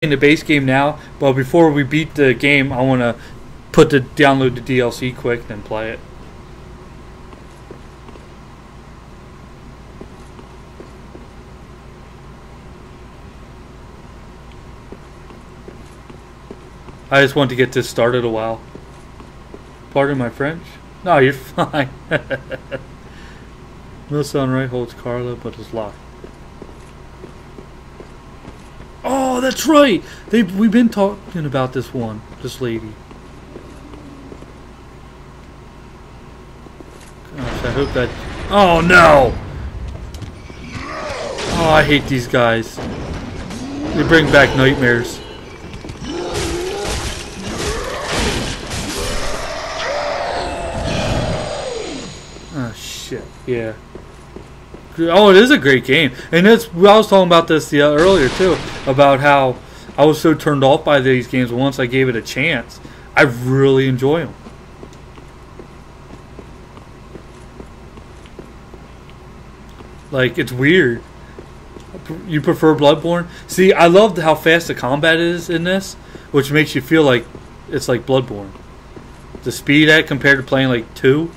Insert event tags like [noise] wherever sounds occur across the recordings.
in the base game now, but before we beat the game, I want to put the download the DLC quick, then play it. I just want to get this started a while. Pardon my French? No, you're [laughs] fine. [laughs] Melissa on right holds Karla, but is locked. Oh, that's right. They we've been talking about this one, this lady. Gosh, I hope that. Oh no! Oh, I hate these guys. They bring back nightmares. Oh shit! Yeah. Oh, it is a great game, and it's. I was talking about this the, uh, earlier too about how I was so turned off by these games. Once I gave it a chance, I really enjoy them. Like it's weird. You prefer Bloodborne? See, I loved how fast the combat is in this, which makes you feel like it's like Bloodborne. The speed at compared to playing like two.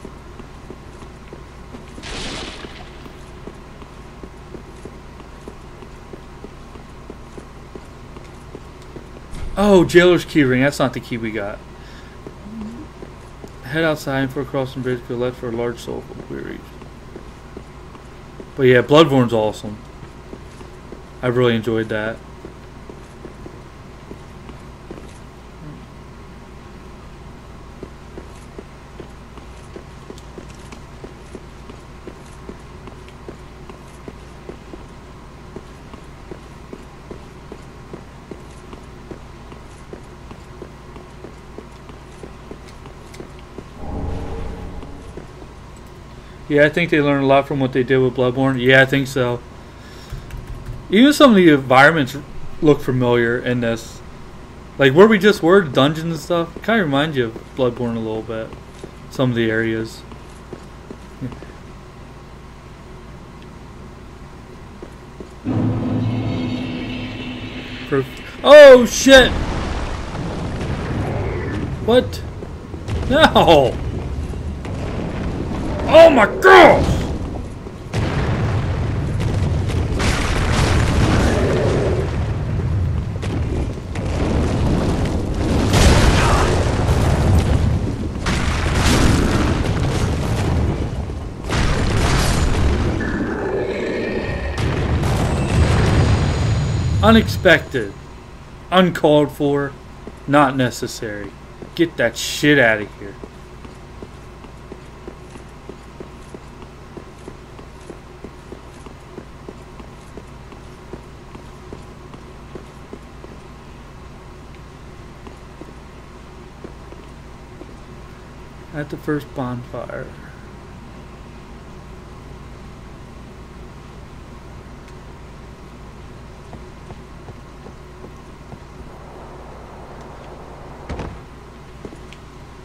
Oh, jailer's key ring. That's not the key we got. Head outside for a crossing bridge. Go left for a large soul queries. But yeah, Bloodborne's awesome. I really enjoyed that. Yeah, I think they learned a lot from what they did with Bloodborne. Yeah, I think so. Even some of the environments look familiar in this. Like where we just were, dungeons and stuff, kind of reminds you of Bloodborne a little bit. Some of the areas. Oh shit! What? No! Oh my god! Unexpected. Uncalled for. Not necessary. Get that shit out of here. At the first bonfire.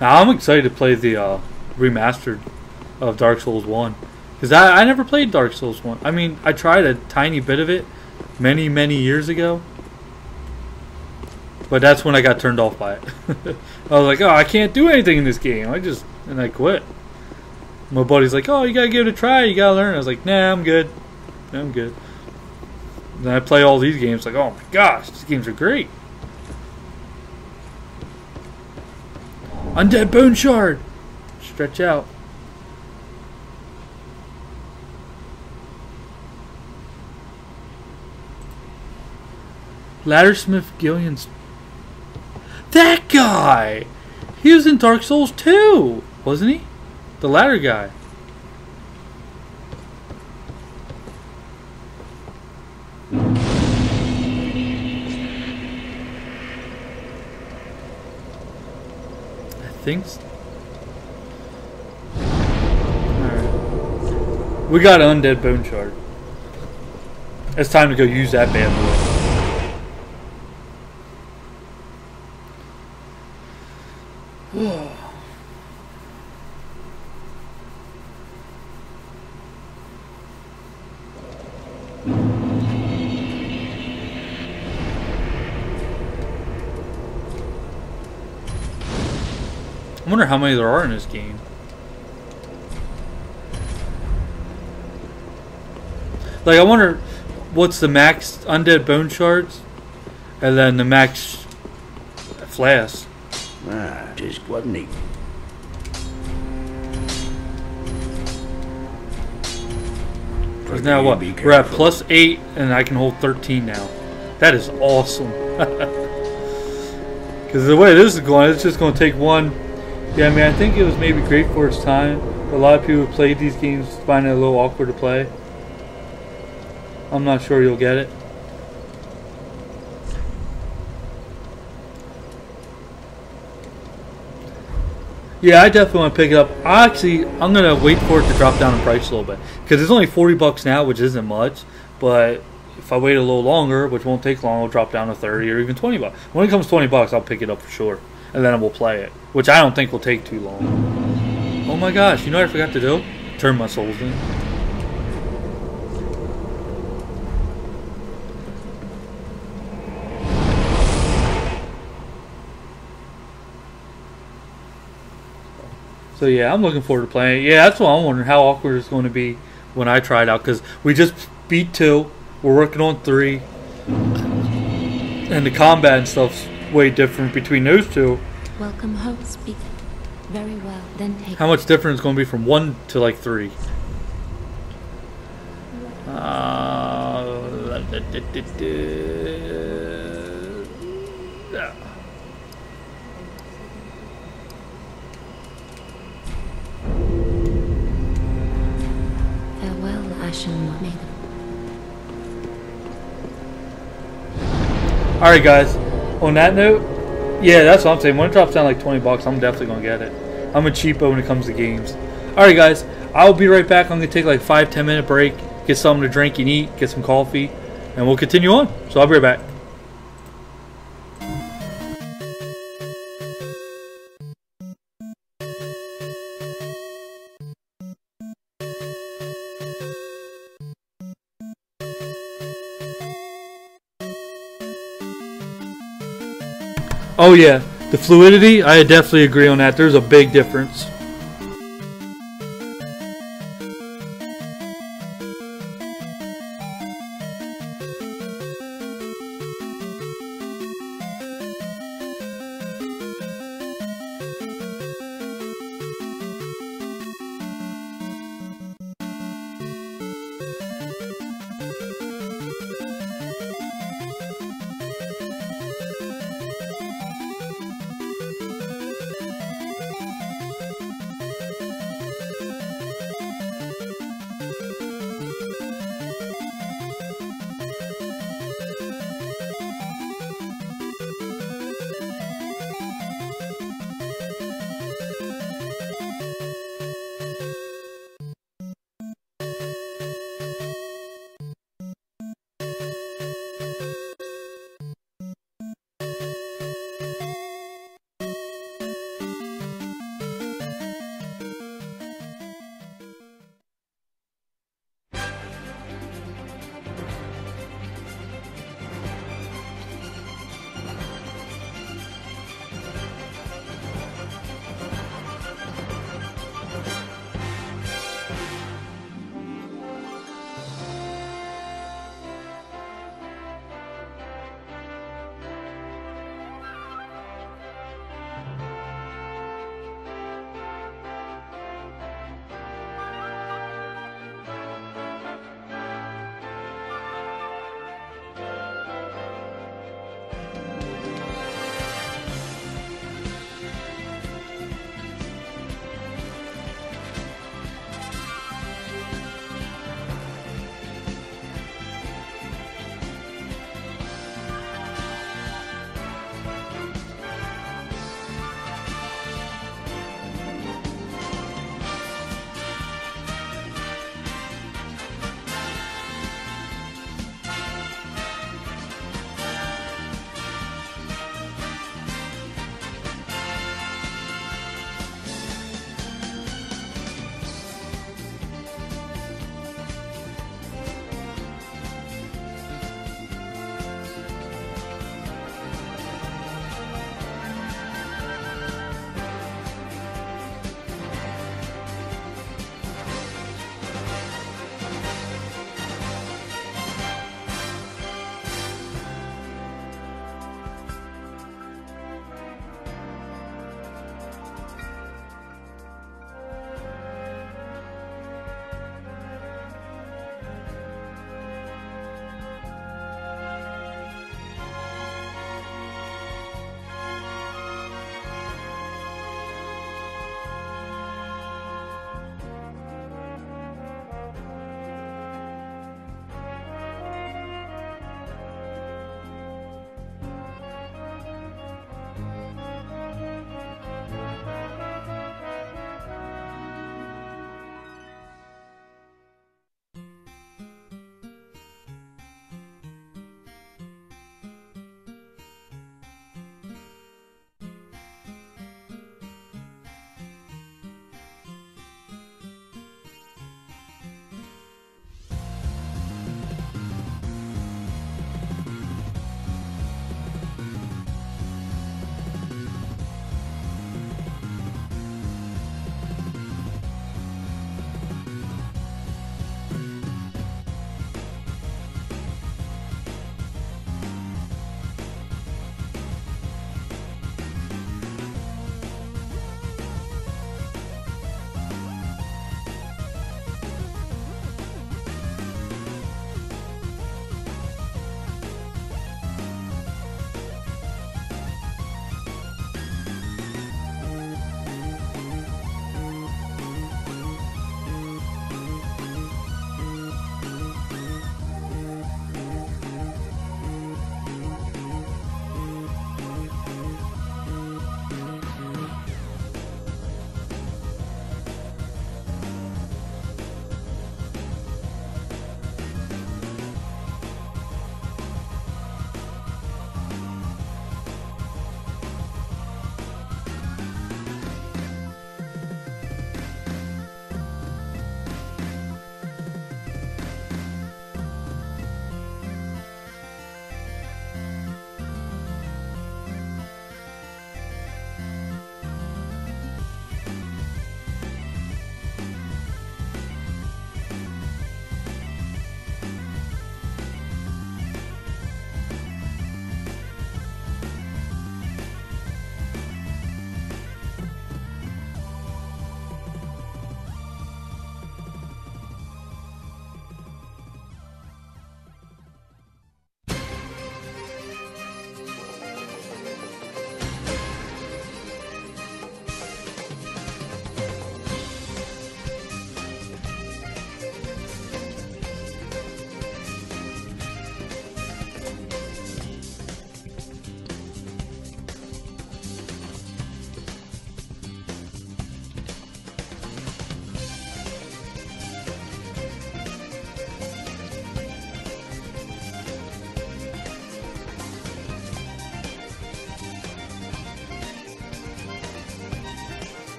Now I'm excited to play the uh, remastered of Dark Souls 1. Because I, I never played Dark Souls 1. I mean, I tried a tiny bit of it many, many years ago. But that's when I got turned off by it. [laughs] I was like, oh, I can't do anything in this game. I just, and I quit. My buddy's like, oh, you gotta give it a try. You gotta learn. I was like, nah, I'm good. I'm good. Then I play all these games like, oh my gosh, these games are great. Undead Bone Shard! Stretch out. Laddersmith Gilligan's that guy! He was in Dark Souls 2, wasn't he? The ladder guy. I think. So. Alright. We got an undead bone shard. It's time to go use that bad boy. I wonder how many there are in this game. Like, I wonder what's the max undead bone shards, and then the max flask. Ah, just wasn't he? Because now what? Be We're at plus eight, and I can hold 13 now. That is awesome. [laughs] Because the way this is going, it's just going to take one. Yeah, I mean, I think it was maybe great for its time. A lot of people who played these games find it a little awkward to play. I'm not sure you'll get it. Yeah, I definitely want to pick it up. I actually, I'm gonna wait for it to drop down in price a little bit because it's only 40 bucks now, which isn't much. But if I wait a little longer, which won't take long, it'll drop down to 30 or even 20 bucks. When it comes 20 bucks, I'll pick it up for sure, and then we'll play it, which I don't think will take too long. Oh my gosh, you know what I forgot to do? Turn my souls in. So yeah, I'm looking forward to playing. it. Yeah, that's what I'm wondering how awkward it's going to be when I try it out because we just beat two, we're working on three, and the combat and stuff's way different between those two. Welcome home, speak Very well, then take How much different it's going to be from one to like three? Uh, farewell, Ashen Maiden. All right, guys. On that note, yeah, that's what I'm saying. When it drops down like 20 bucks, I'm definitely gonna get it. I'm a cheapo when it comes to games. All right, guys. I'll be right back. I'm gonna take like five, ten minute break, get something to drink and eat, get some coffee, and we'll continue on. So I'll be right back. Oh yeah, the fluidity. I definitely agree on that. There's a big difference.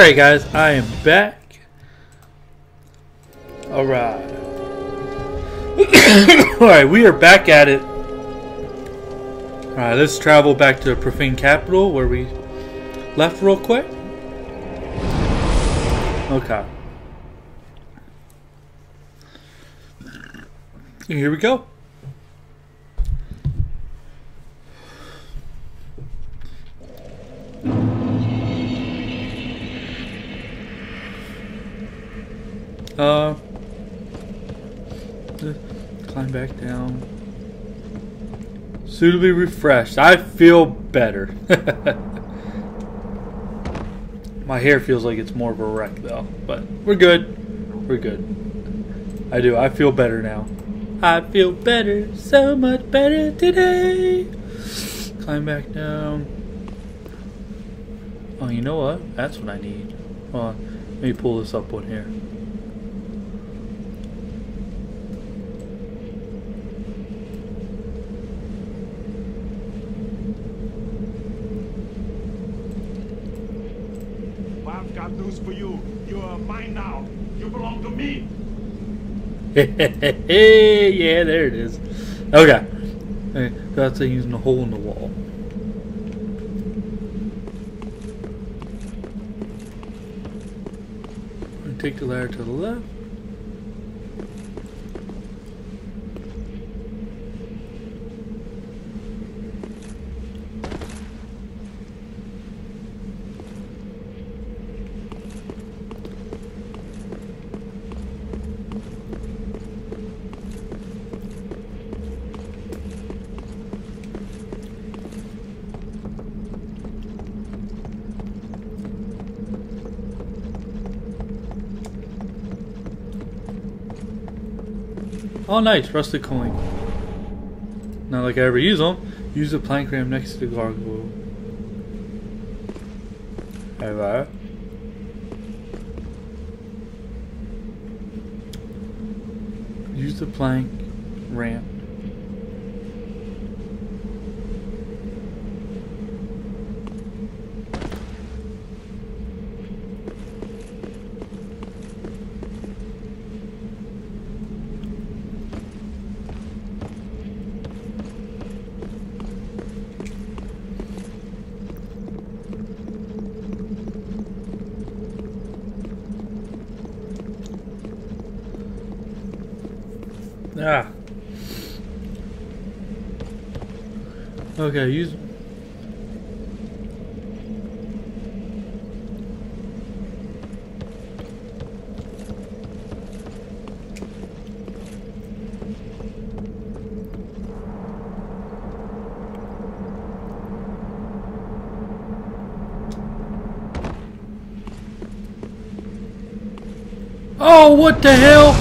Alright guys, I am back. Alright. [coughs] Alright, we are back at it. Alright, let's travel back to the profane capital where we left real quick. Okay. Here we go. Uh, climb back down. Suitably refreshed. I feel better. [laughs] My hair feels like it's more of a wreck though, but we're good. We're good. I do. I feel better now. I feel better, so much better today. Climb back down. Oh, you know what? That's what I need. Hold on. Let me pull this up one here. I've got news for you. You are mine now. You belong to me. [laughs] yeah, there it is. Okay. okay. That's using a hole in the wall. Take the ladder to the left. Oh, nice, rusted coin. Not like I ever use them. Use the plank ram next to the gargoyle. Hello. Use the plank ramp. Ah. Okay, use. Oh, what the hell?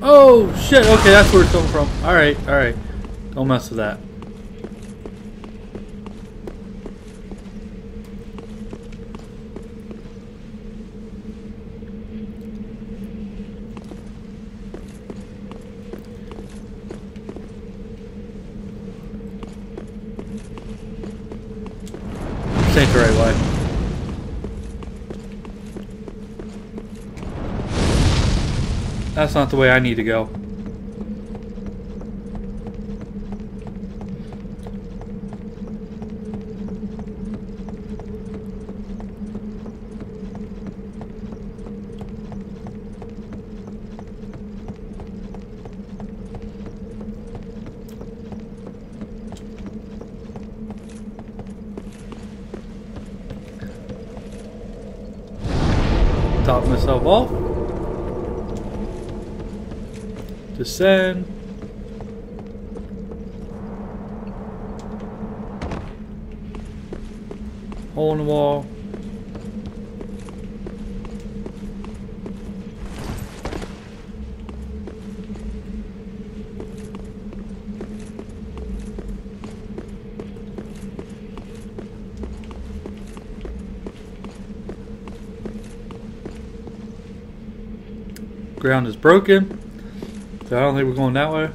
Oh shit, okay, that's where it's coming from. Alright, alright. Don't mess with that. The right. That's not the way I need to go. Top myself off. Descend. Hole in the wall. Ground is broken. So I don't think we're going that way.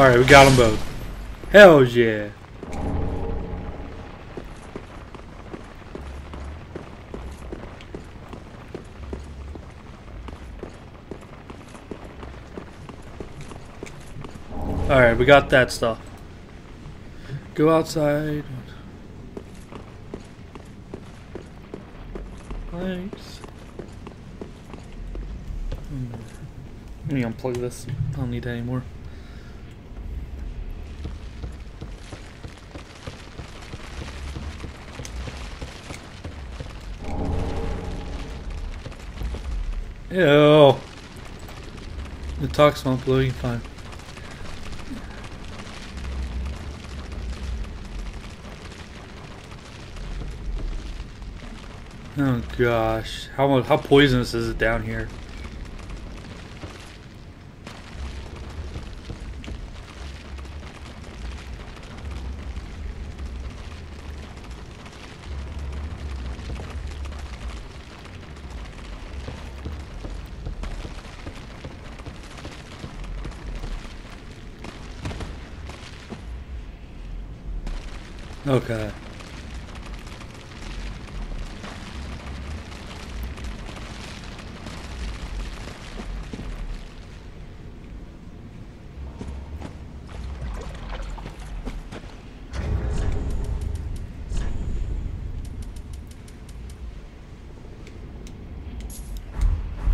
Alright, we got them both. Hell yeah. Alright, we got that stuff. Go outside. Lights. Hmm. Let me unplug this. I don't need that anymore. Ew. The talk's not blowing fine. Oh gosh, how how poisonous is it down here? Okay.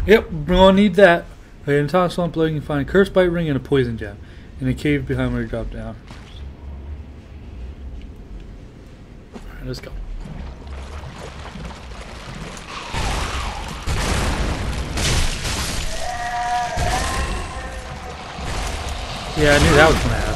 Yep, we're gonna need that. Okay, in top swamp below you can find a cursed bite ring and a poison gem. In a cave behind where you drop down. Let's go. Yeah, I knew that was gonna happen.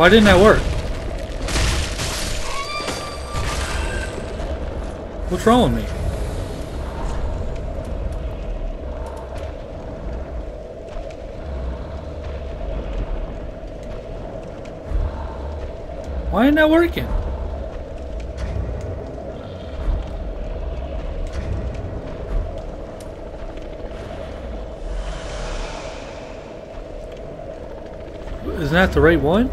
Why didn't that work? What's wrong with me? Why ain't that working? Isn't that the right one?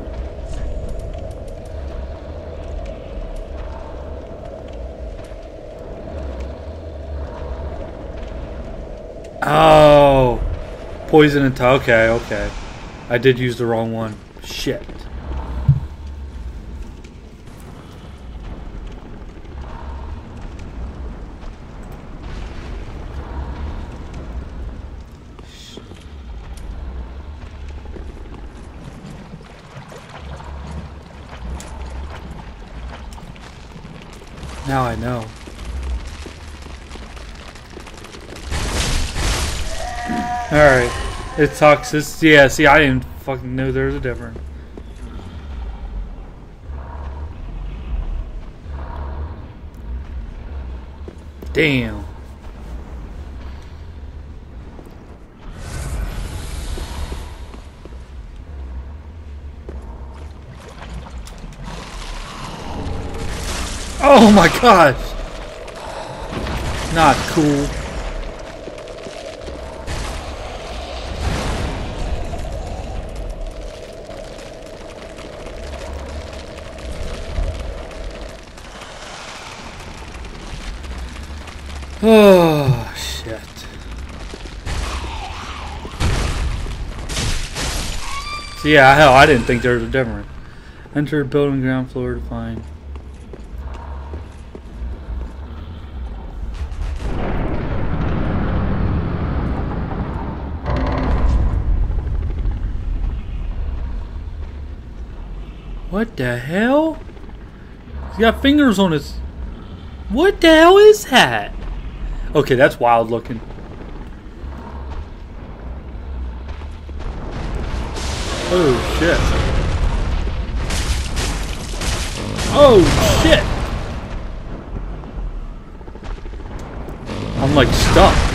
Oh, poison and ta- okay, okay. I did use the wrong one. Shit. Now I know. Alright. It's toxic. Yeah, see, I didn't fucking know there was a difference. Damn. Oh my gosh! Not cool. Oh, shit. So yeah, hell, I didn't think there was a difference. Enter building ground floor to find. What the hell? He's got fingers on his. What the hell is that? Okay, that's wild looking. Oh shit. Oh shit! I'm like stuck.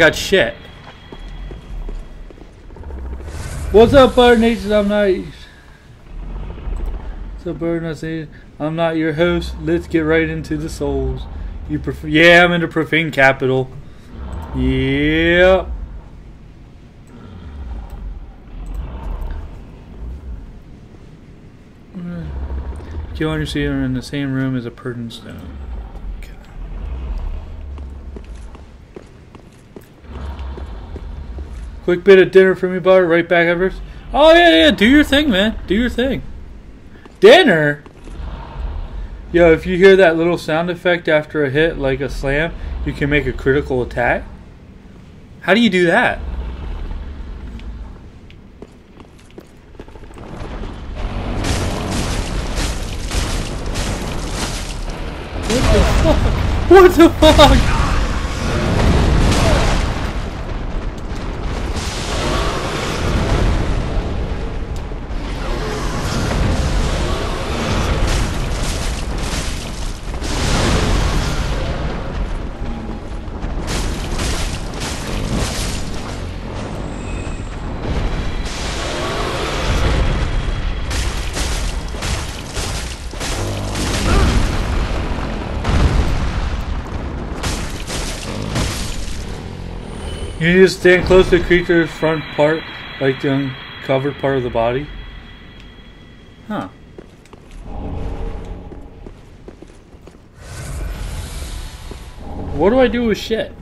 Got shit. What's up, Bird Nation? I'm not. What's up, Bird Nation? I'm not your host. Let's get right into the souls. You prefer? Yeah, I'm in the profane capital. Yeah. Kill on your seat are in the same room as a Purden stone. Quick bit of dinner for me, Bart. Right back after. Oh yeah, yeah. Do your thing, man. Do your thing. Dinner. Yo, if you hear that little sound effect after a hit, like a slam, you can make a critical attack. How do you do that? What the fuck? [laughs] You need to stand close to the creature's front part, like the uncovered part of the body. Huh. What do I do with shit?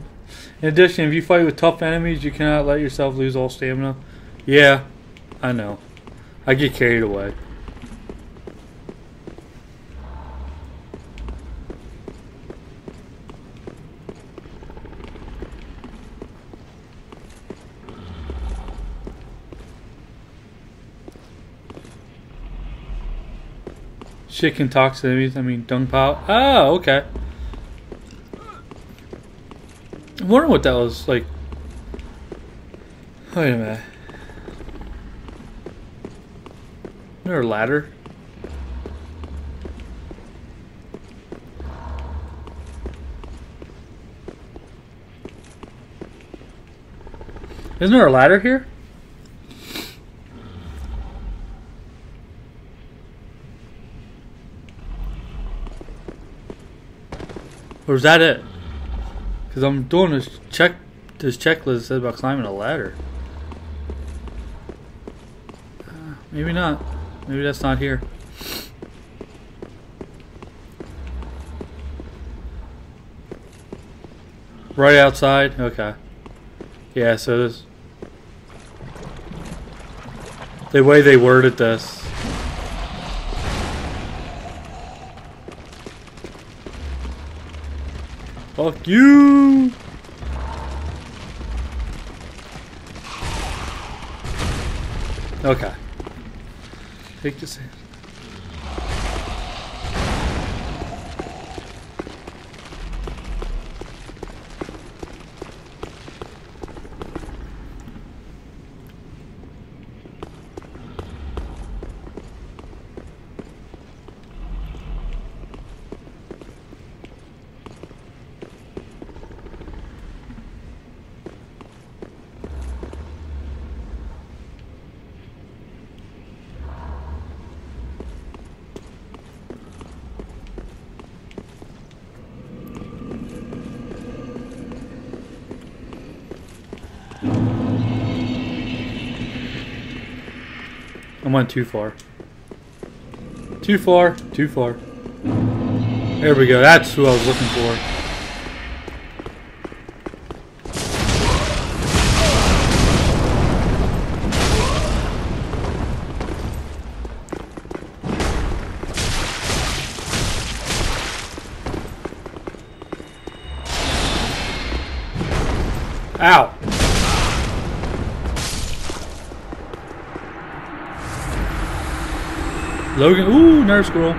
In addition, if you fight with tough enemies, you cannot let yourself lose all stamina. Yeah, I know. I get carried away. Can talk to. I mean, dung pao. Oh, okay. I'm wondering what that was like. Wait a minute. Is there a ladder? Isn't there a ladder here? Or is that it? Because I'm doing this check, this checklist about climbing a ladder. Uh, maybe not. Maybe that's not here. Right outside? Okay. Yeah, so this... The way they worded this. Fuck you! Okay. Take this in. Went too far. Too far, too far. There we go. That's who I was looking for. Logan, ooh, nerve scroll.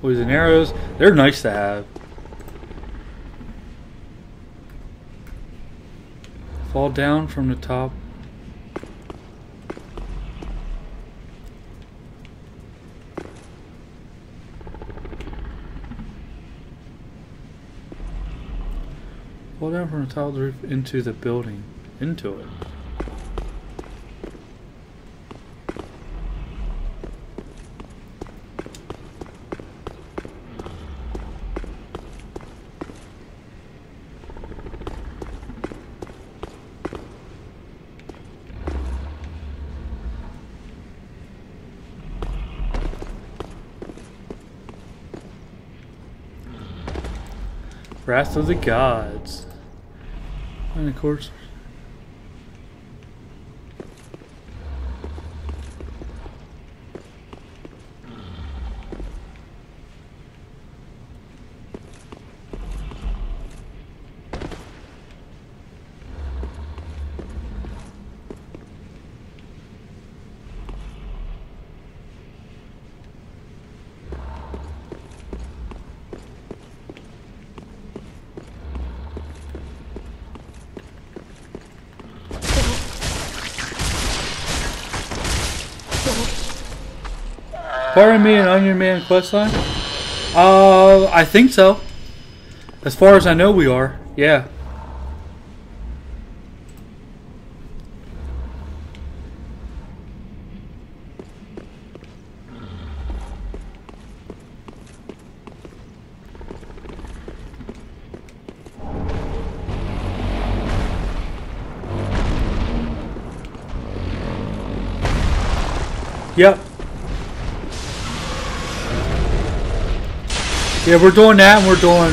Poison arrows, they're nice to have. Fall down from the top. Fall down the the roof into the building. Into it. Wrath of the Gods. Of course. Pardon me, an Onion Man questline? Uh, I think so. As far as I know, we are. Yeah. Yep. Yeah, we're doing that and we're doing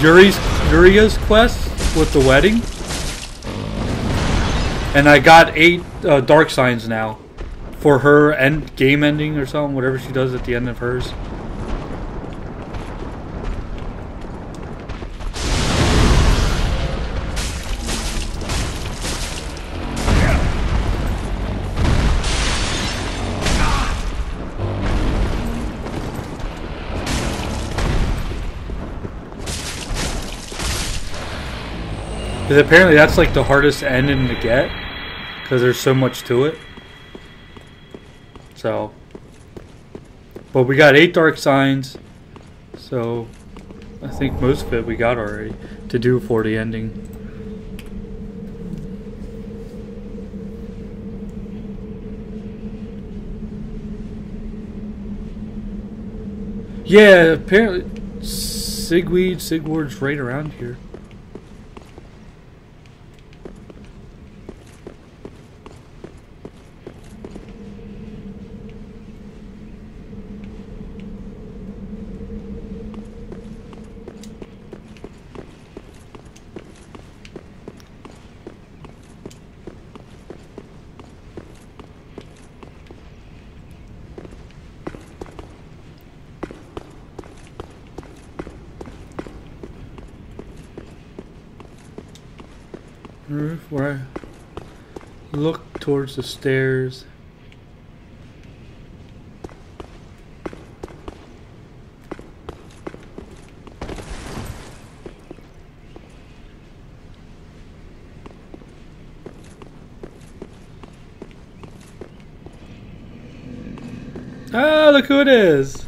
Yuri's Yuria's quest with the wedding. And I got eight uh, dark signs now for her end game ending or something, whatever she does at the end of hers. Because apparently that's like the hardest ending to get. Because there's so much to it. So. But we got eight dark signs. So. I think most of it we got already to do for the ending. Yeah, apparently Sigweed, Siegward's right around here. roof where I look towards the stairs. Ah, look who it is!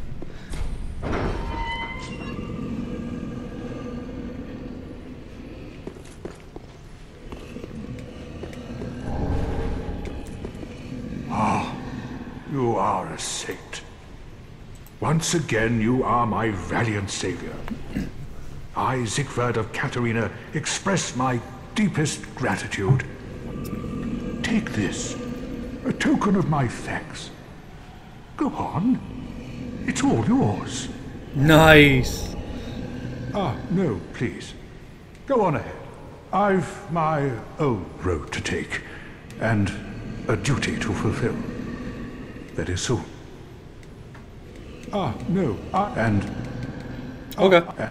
You are a saint. Once again, you are my valiant savior. I, Siegward of Catarina, express my deepest gratitude. Take this, a token of my thanks. Go on. It's all yours. Nice. Ah, no, please. Go on ahead. I've my own road to take, and a duty to fulfill. That is soon. Ah, no, I, and Okay. uh,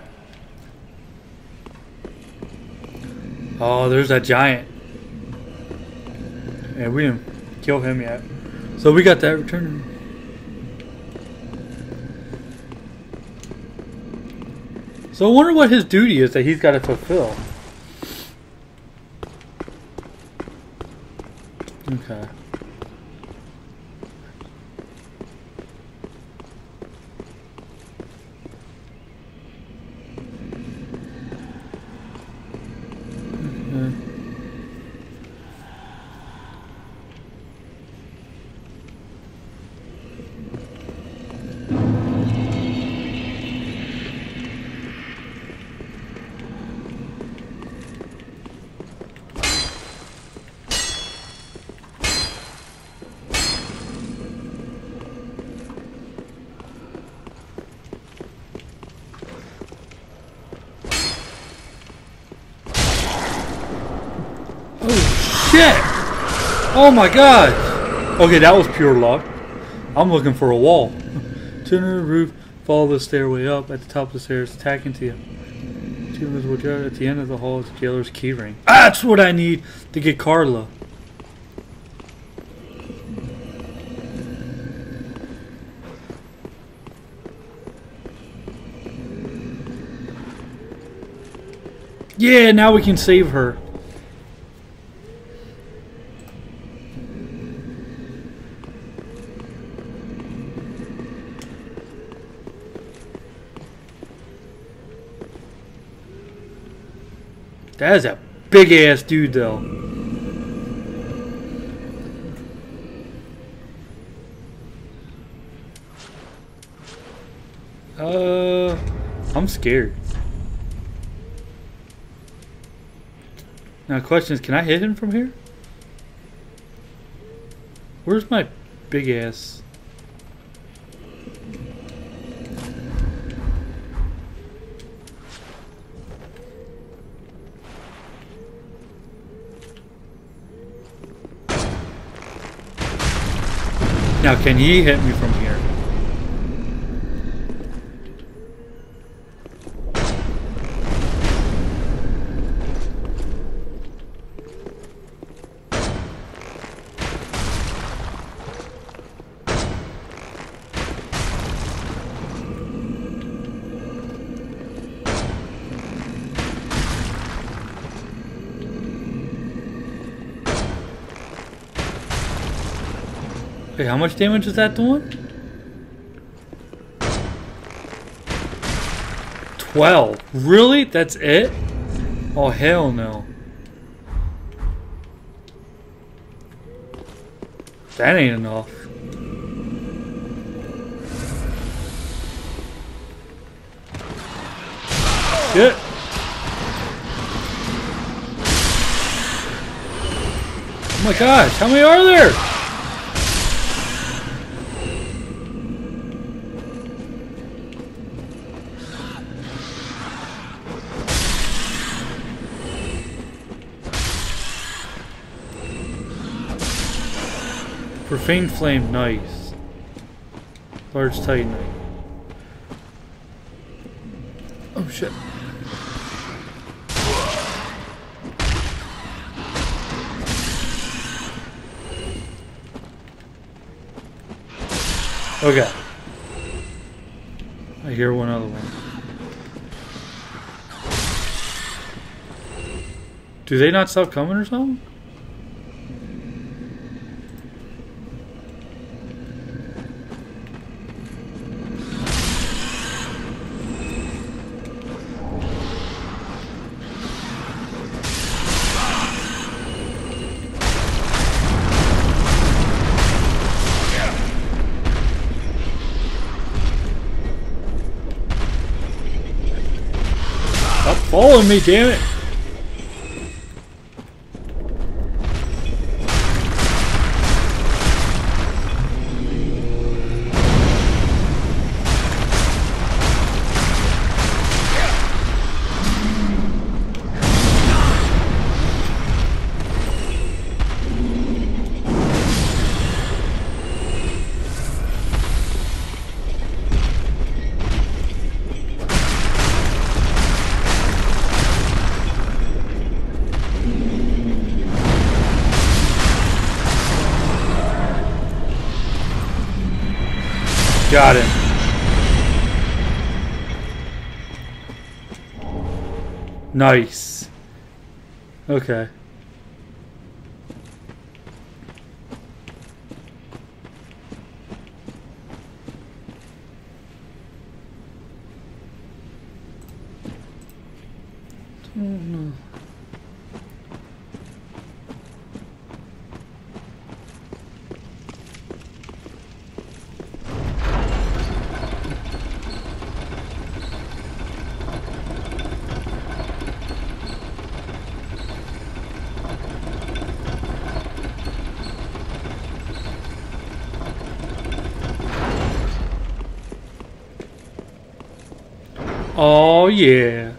Oh, there's that giant. And we didn't kill him yet. So we got that return. So I wonder what his duty is that he's got to fulfill. Okay. Oh shit! Oh my god! Okay, that was pure luck. I'm looking for a wall. [laughs] Turn the roof, follow the stairway up. At the top of the stairs, attack into you. Two at the end of the hall is the jailer's keyring. That's what I need to get Karla. Yeah, now we can save her. That is a big ass dude, though. Uh, I'm scared. Now, question is, can I hit him from here? Where's my big ass? Now, can he hit me from here? How much damage is that doing? 12. Really? That's it? Oh, hell no. That ain't enough. Shit. Oh my gosh, how many are there? Profane Flame, nice. Large Titanite. Oh shit. Okay. I hear one other one. Do they not stop coming or something? Following me, damn it! Nice. Okay. Oh Oh, yeah.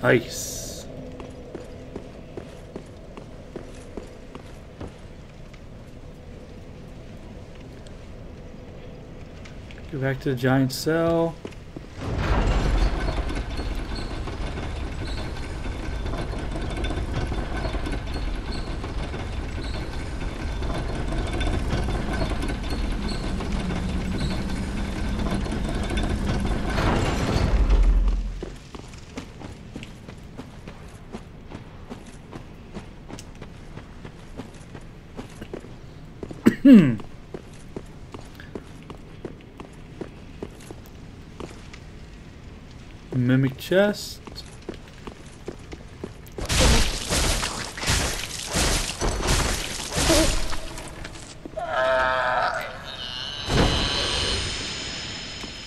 Nice. Go back to the giant cell. Chest.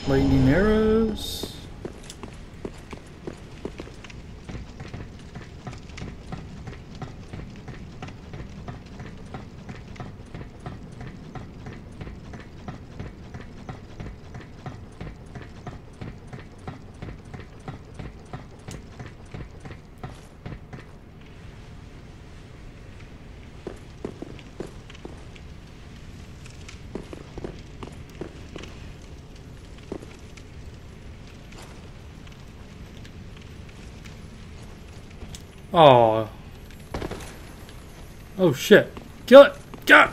Lightning arrows. Oh. Oh shit. Kill it! It!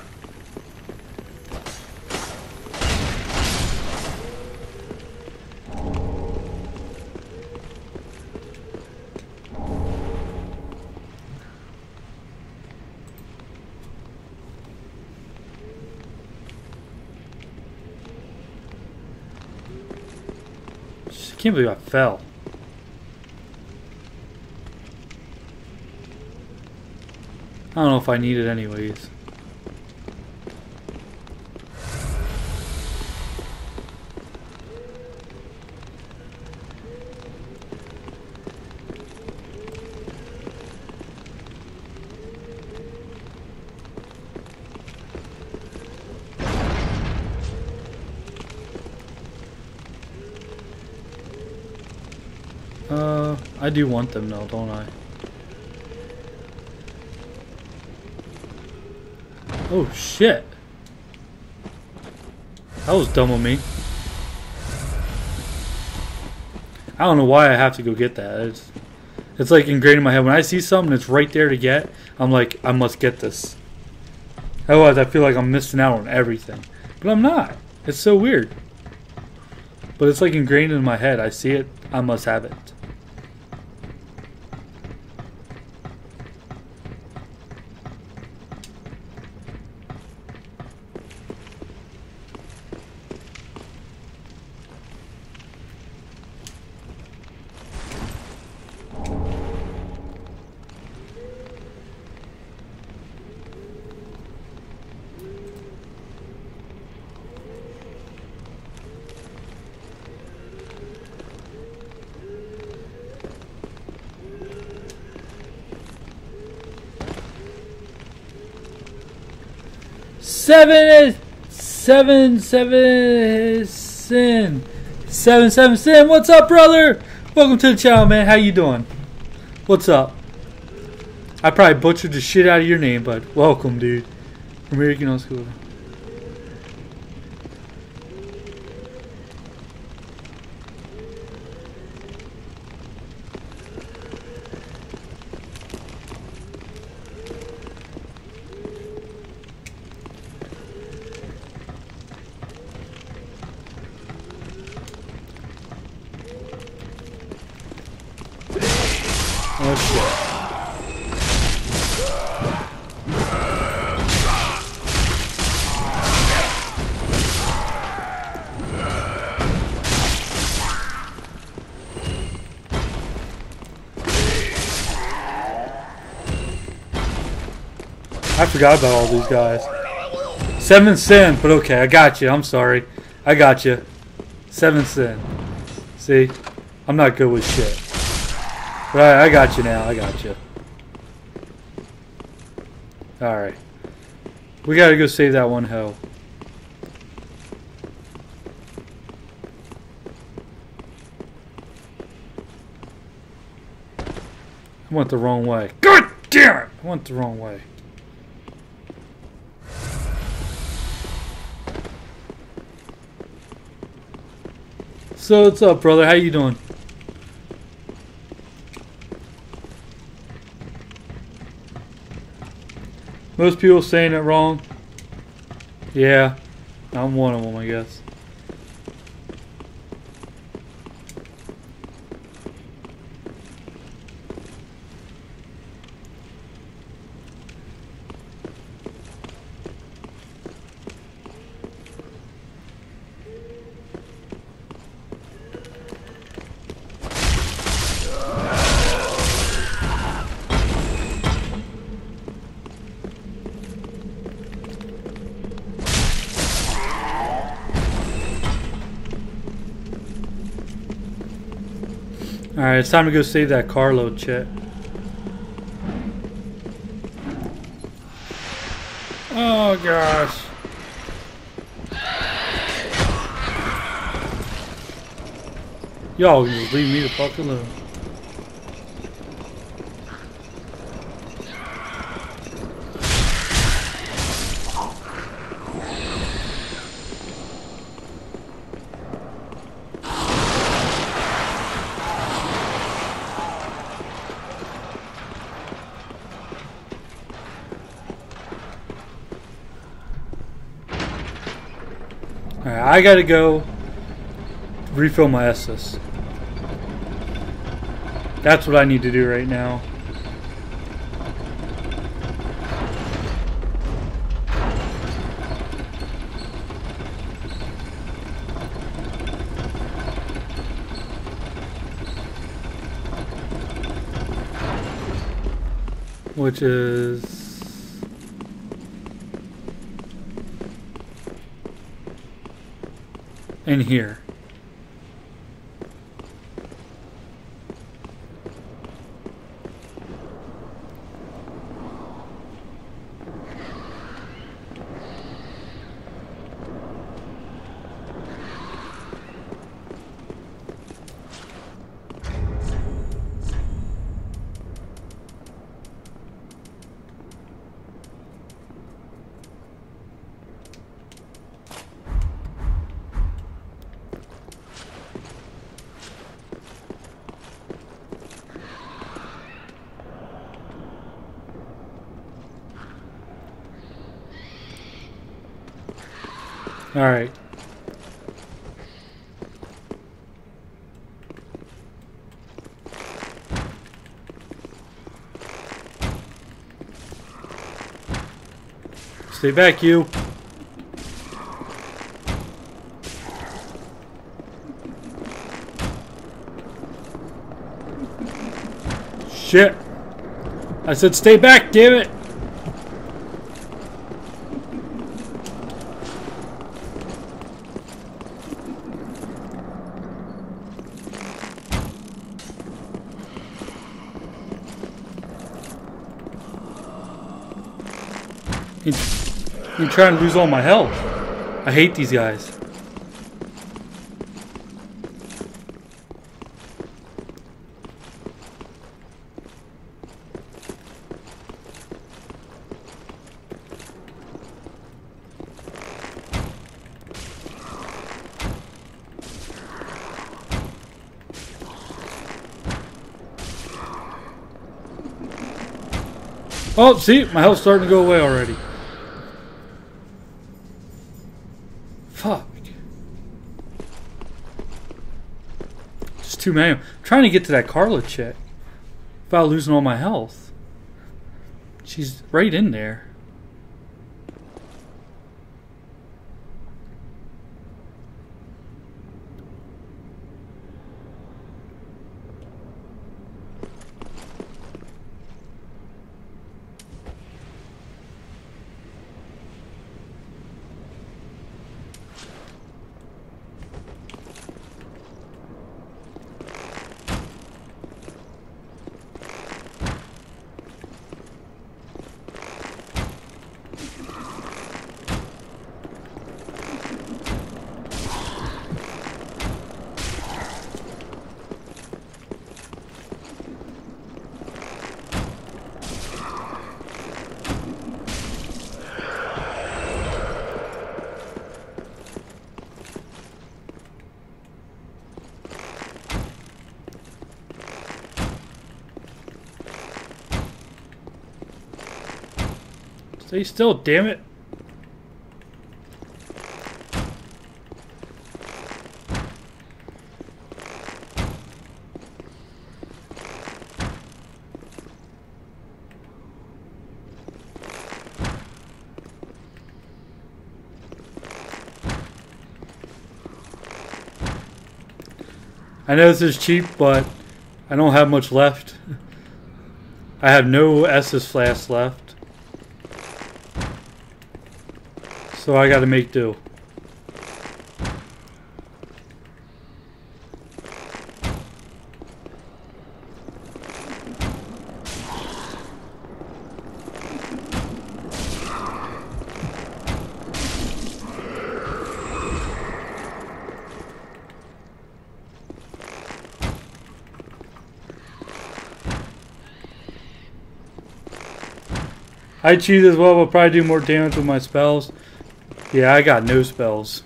Just can't believe I fell. I don't know if I need it anyways. Uh, I do want them though, don't I? Oh shit. That was dumb of me. I don't know why I have to go get that. It's, it's like ingrained in my head. When I see something that's right there to get, I'm like, I must get this. Otherwise, I feel like I'm missing out on everything. But I'm not. It's so weird. But it's like ingrained in my head. I see it, I must have it. Seven, seven, seven, sin, seven, seven, sin. What's up, brother? Welcome to the channel, man. How you doing? What's up? I probably butchered the shit out of your name, but welcome, dude. American High School. Forgot about all these guys. Seven sin, but okay, I got you. I'm sorry. I got you. Seven sin. See, I'm not good with shit. Right, I got you now. I got you. Alright. We gotta go save that one hell. I went the wrong way. God damn it! I went the wrong way. So what's up, brother? How you doing? Most people saying it wrong. Yeah, I'm one of them, I guess. Alright, it's time to go save that carload, Chet. Oh gosh. Y'all just leave me the fuck alone. Alright, I gotta go refill my Estus. That's what I need to do right now. Which is in here. All right. Stay back, you. Shit. I said stay back, damn it. I'm trying to lose all my health. I hate these guys. Oh, see, my health's starting to go away already. Fuck. Just too many. I'm trying to get to that Karla chick without losing all my health. She's right in there. Stay still, damn it. I know this is cheap, but I don't have much left. [laughs] I have no Estus flask left. So I gotta make do. I cheat as well, but probably do more damage with my spells. Yeah, I got no spells.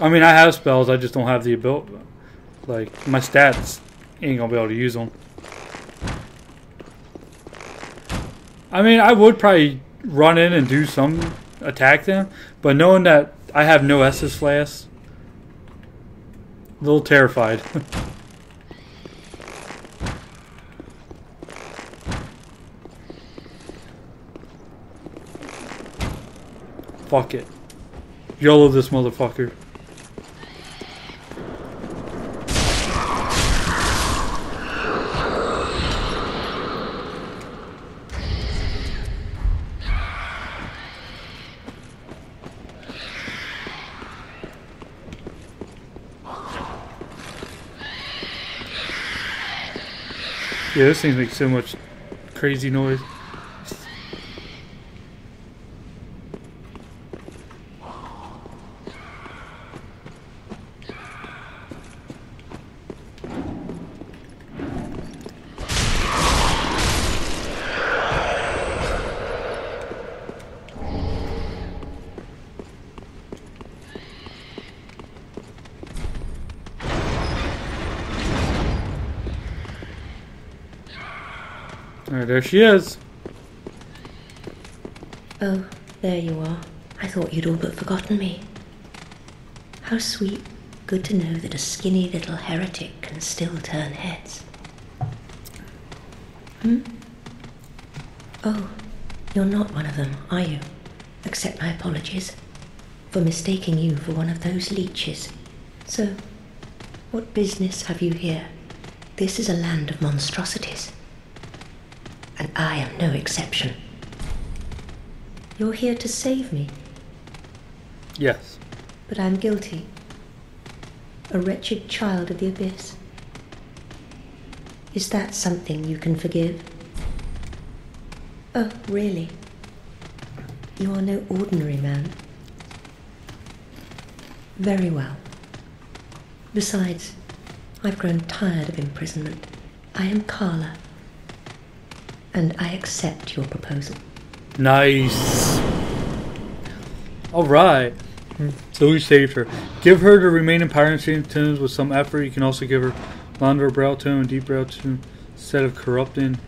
I mean, I have spells, I just don't have the ability. Like, my stats ain't gonna be able to use them. I mean, I would probably run in and do some attack them, but knowing that I have no Estus flask, a little terrified. [laughs] Fuck it. YOLO this motherfucker. Yeah, this thing makes so much crazy noise. There she is. Oh, there you are. I thought you'd all but forgotten me. How sweet. Good to know that a skinny little heretic can still turn heads. Hmm? Oh, you're not one of them, are you? Accept my apologies for mistaking you for one of those leeches. So, what business have you here? This is a land of monstrosities. And I am no exception. You're here to save me, Yes. but I'm guilty. A wretched child of the abyss. Is that something you can forgive? Oh, really? You are no ordinary man. Very well. Besides, I've grown tired of imprisonment. I am Karla. And I accept your proposal. Nice. All right. So we saved her. Give her the remaining piracy tunes with some effort. You can also give her Londor Braille tome and Deep Braille tome instead of corrupting.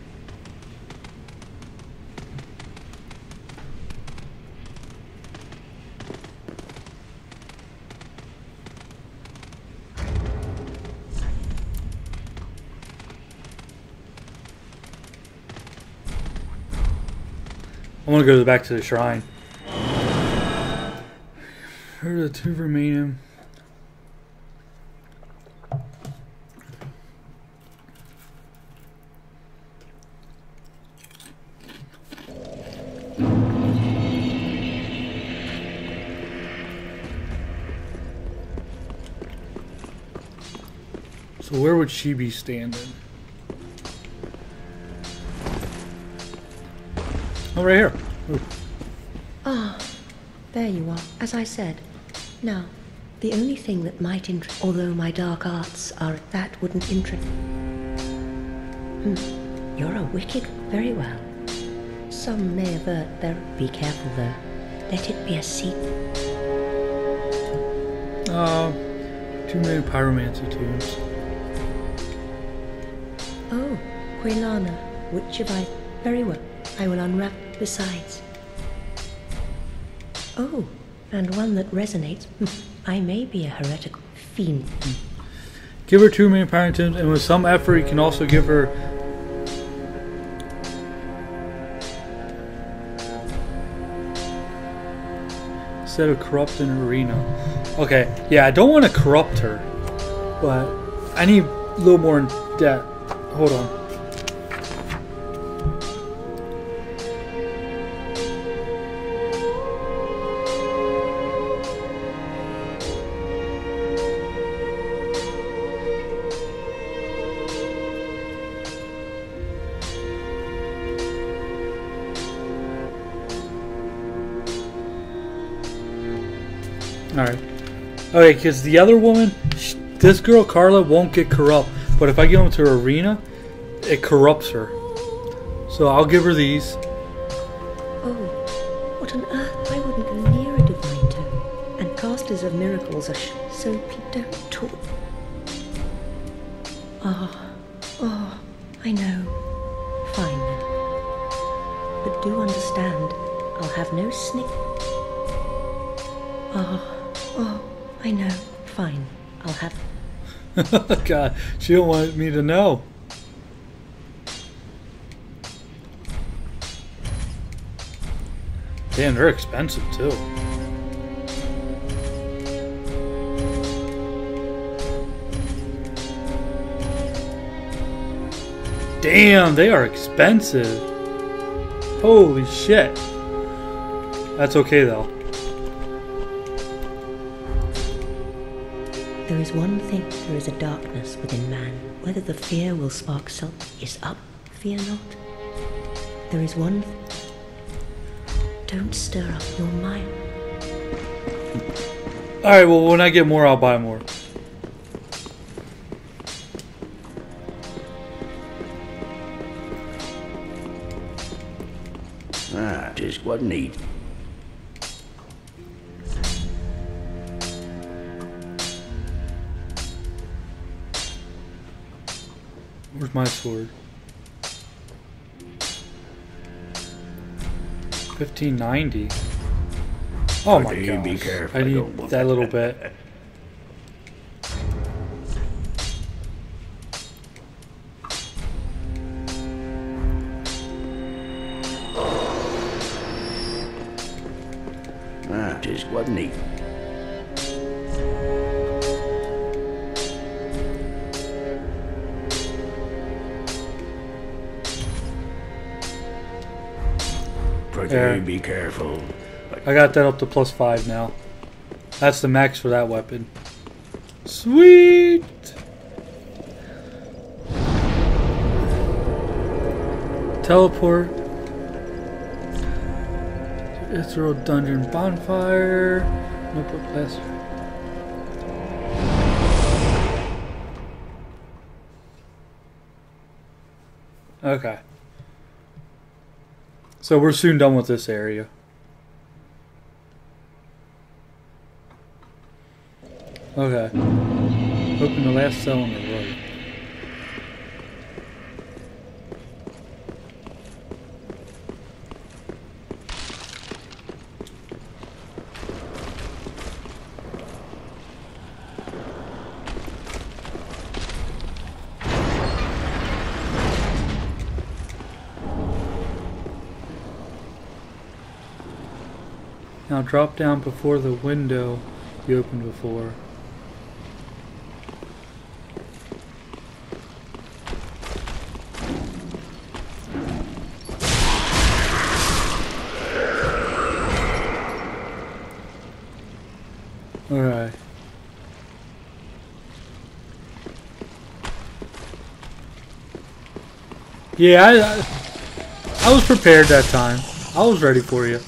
Want to go back to the shrine. Are the two remaining. So where would she be standing? Oh, right here. Ooh. Ah, there you are, as I said. Now, the only thing that might interest, although my dark arts are that wouldn't interest. Hmm, you're a wicked. Very well. Some may avert their. Be careful though. Let it be a secret. Uh, too many pyromancy tomes. Oh, Quelana, which have I? Very well. I will unwrap. Besides. Oh, and one that resonates. Hmm, I may be a heretical fiend. Give her two main tunes, and with some effort, you can also give her. Instead of corrupting Irina. Okay, yeah, I don't want to corrupt her, but I need a little more in depth. Hold on. Okay, because the other woman, sh- this girl, Karla, won't get corrupt. But if I give them to Irina, it corrupts her. So I'll give her these. Oh, what on earth? I wouldn't go near a divine. And casters of miracles are so don't talk. Ah, oh, I know. Fine then. But do understand, I'll have no snick. Ah, oh, I know. Fine, I'll have. [laughs] God, she don't want me to know. Damn, they're expensive too. Damn, they are expensive. Holy shit. That's okay though. One thing, there is a darkness within man. Whether the fear will spark self is up, fear not. There is one. Th- Don't stir up your mind. Alright, well, when I get more, I'll buy more. Ah, just what need. My sword? Fifteen ninety. Oh my god! be careful, I I need that little bit. [laughs] I got that up to plus five now. That's the max for that weapon. Sweet. Teleport. Irithyll Dungeon Bonfire. Notebook Class. Okay. So we're soon done with this area. Okay. Open the last cell on the right. Now drop down before the window you opened before. Alright. Yeah, I, I, was prepared that time. I was ready for you.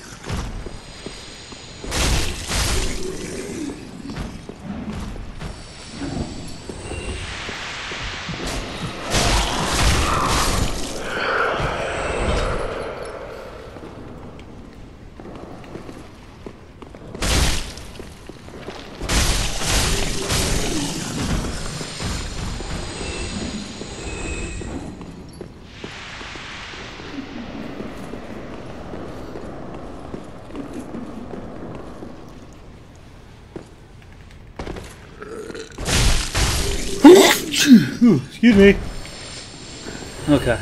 Excuse me. Okay.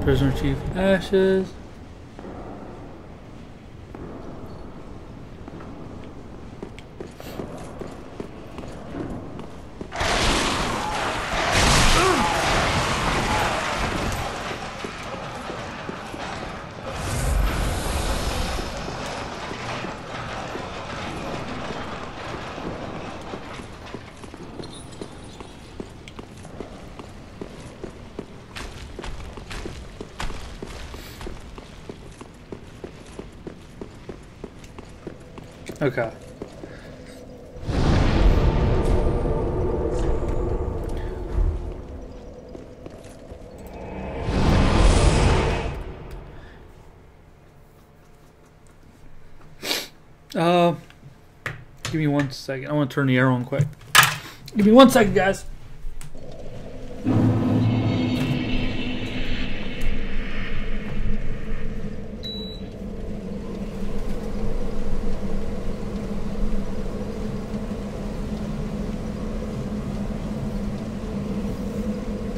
Prisoner Chief Ashes. Okay. Uh, give me one second. I want to turn the air on quick. Give me one second, guys.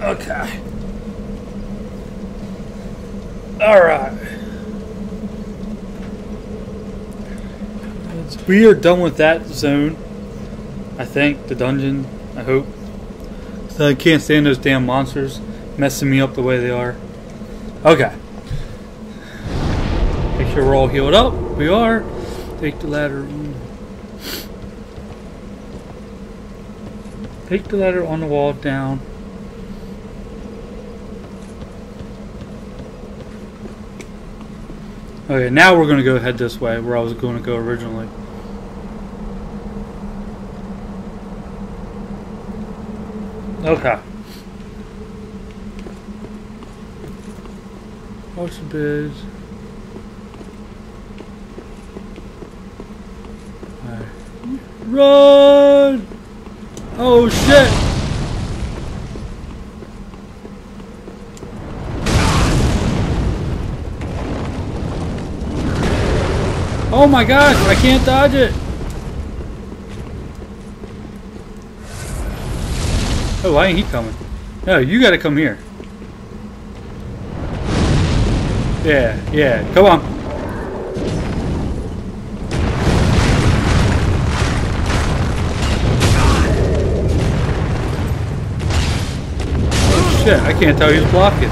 Okay. All right. It's- We are done with that zone. I think the dungeon. I hope. So I can't stand those damn monsters messing me up the way they are. Okay. Make sure we're all healed up. We are. Take the ladder. Take the ladder on the wall down. Okay, now we're going to go head this way, where I was going to go originally. Okay. What's the? Alright. Run! Oh shit! Oh my gosh, I can't dodge it! Oh, why ain't he coming? No, you gotta come here. Yeah, yeah, come on. Oh shit, I can't tell who's blocking.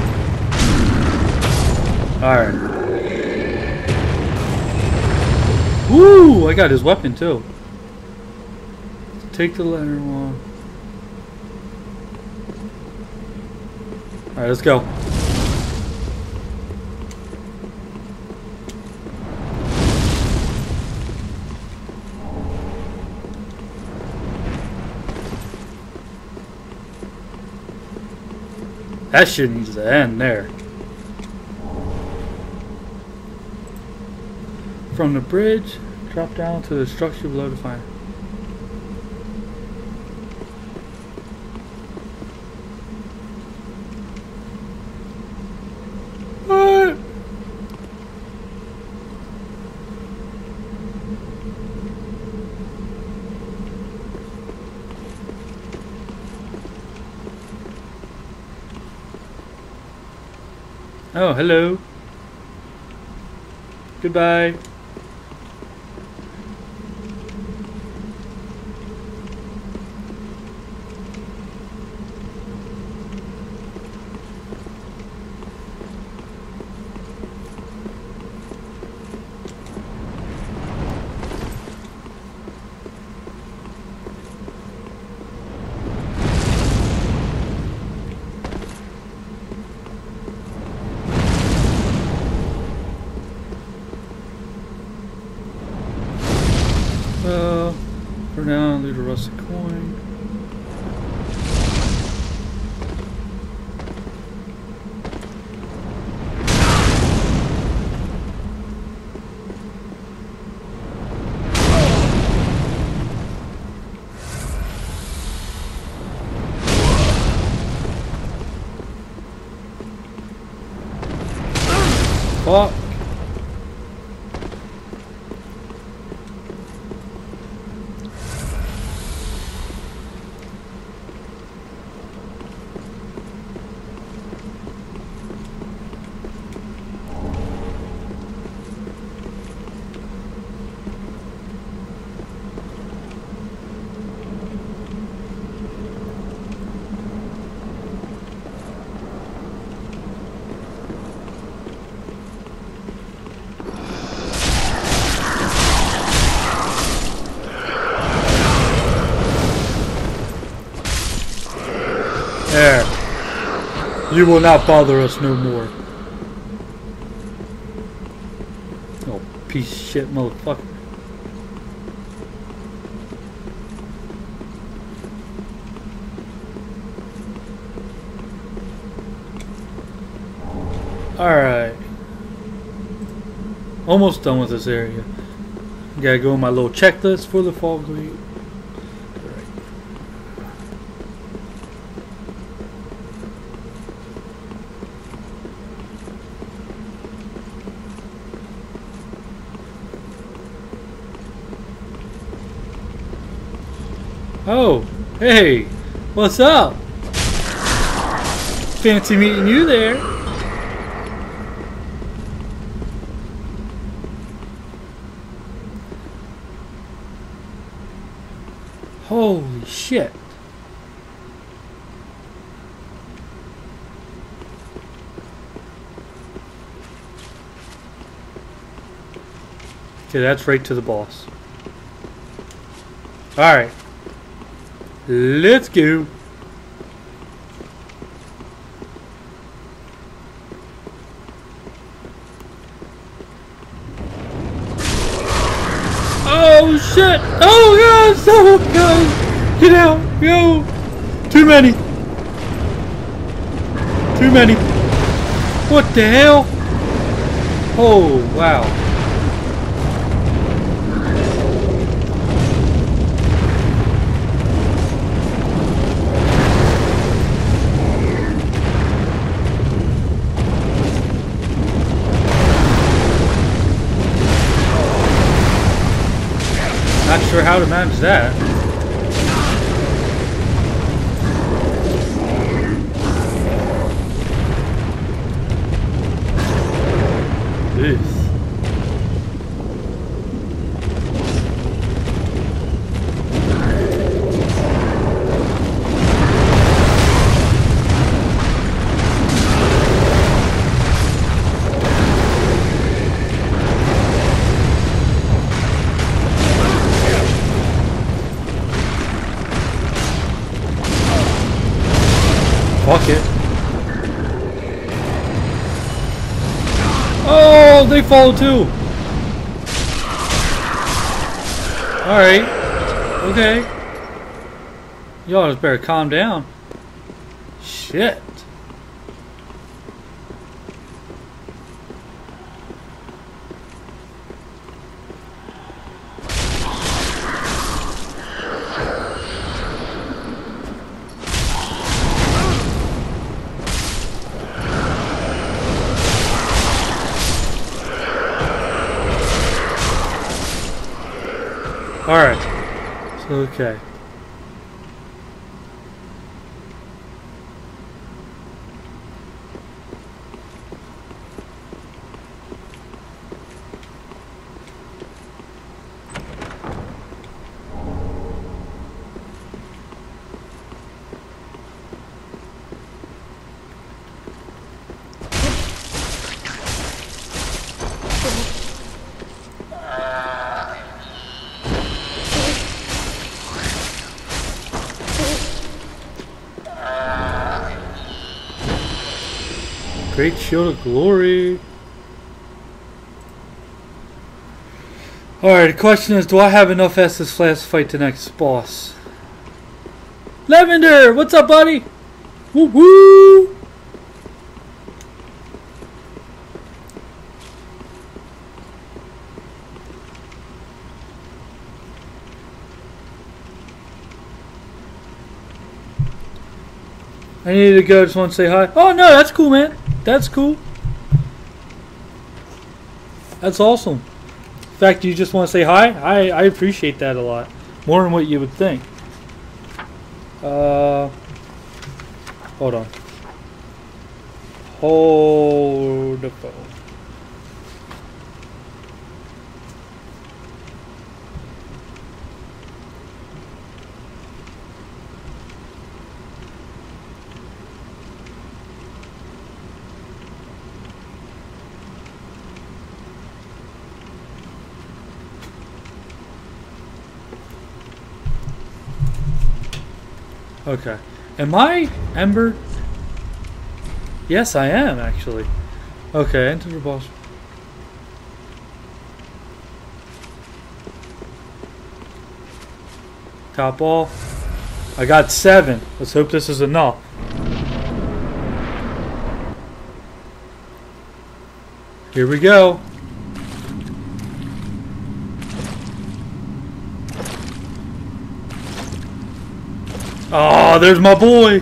Alright. Woo! I got his weapon too. Take the lantern wand. Alright, let's go. That needs to end there. From the bridge, drop down to the structure below to find. Oh, hello. Goodbye. Uh, for now, leave a rusted coin. Fuck. There. You will not bother us no more. Oh, piece of shit motherfucker. Alright. Almost done with this area. Gotta go on my little checklist for the fall gate. Oh, hey, what's up? Fancy meeting you there. Holy shit. Okay, that's right to the boss. Alright. Let's go. Oh shit! Oh god! So god! Get out! Go! Too many! Too many! What the hell? Oh wow! Sure how to manage that. Follow too. Alright. Okay. Y'all just better calm down. Shit. Alright. So, okay. Great Shield of Glory. Alright, the question is, do I have enough Estus Flask to fight the next boss? Lavender! What's up, buddy? Woo woo! I needed to go, just want to say hi. Oh no, that's cool, man. That's cool. That's awesome. In fact, you just want to say hi? I, I appreciate that a lot. More than what you would think. Uh, hold on. Hold the phone. Okay. Am I Ember? Yes, I am actually. Okay, enter the boss. Top ball. I got seven. Let's hope this is enough. Here we go. Oh, there's my boy.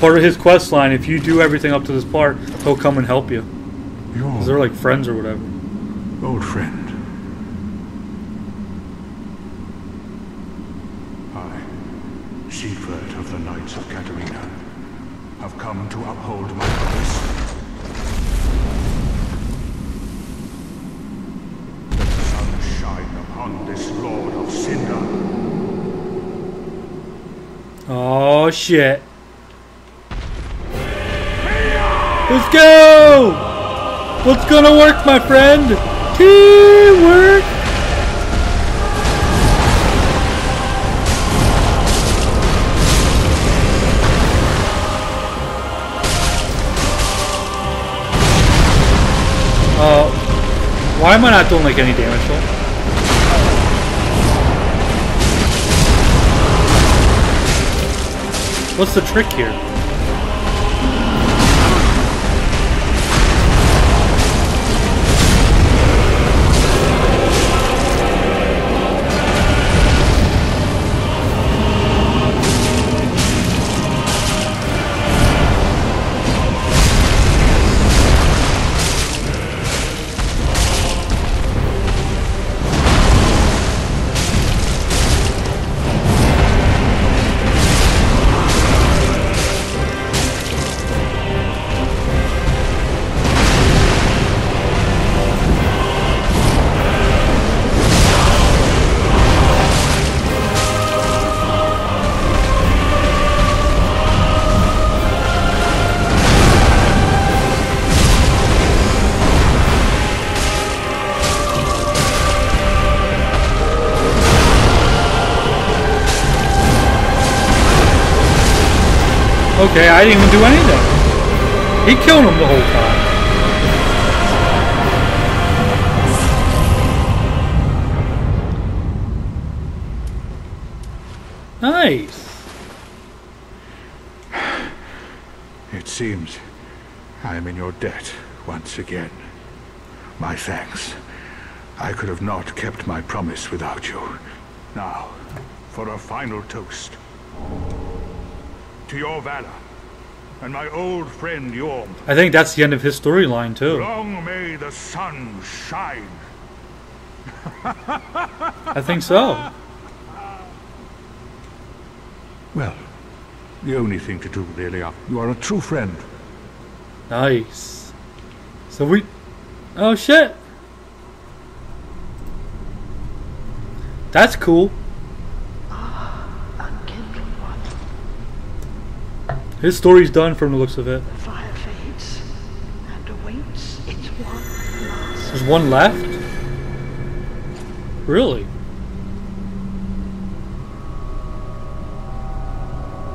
Part of his quest line. If you do everything up to this part, he'll come and help you. 'Cause they're like friends or whatever. old friend. I, Siegward of the Knights of Catarina, have come to uphold my promise. Let the sun shine upon this Lord of Cinder. Oh shit. Let's go! What's gonna work, my friend? Teamwork! Uh, why am I not doing like any damage to What's the trick here? Okay, I didn't even do anything. He killed him the whole time. Nice. It seems I am in your debt once again. My thanks. I could have not kept my promise without you. Now, for a final toast. To your valor, and my old friend Yhorm. I think that's the end of his storyline too. Long may the sun shine. [laughs] I think so. Well, the only thing to do, really. Uh, you are a true friend. Nice. So we. Oh shit. That's cool. Unkindled one, His story's done from the looks of it. the fire fades and awaits its one last There's one left? Really?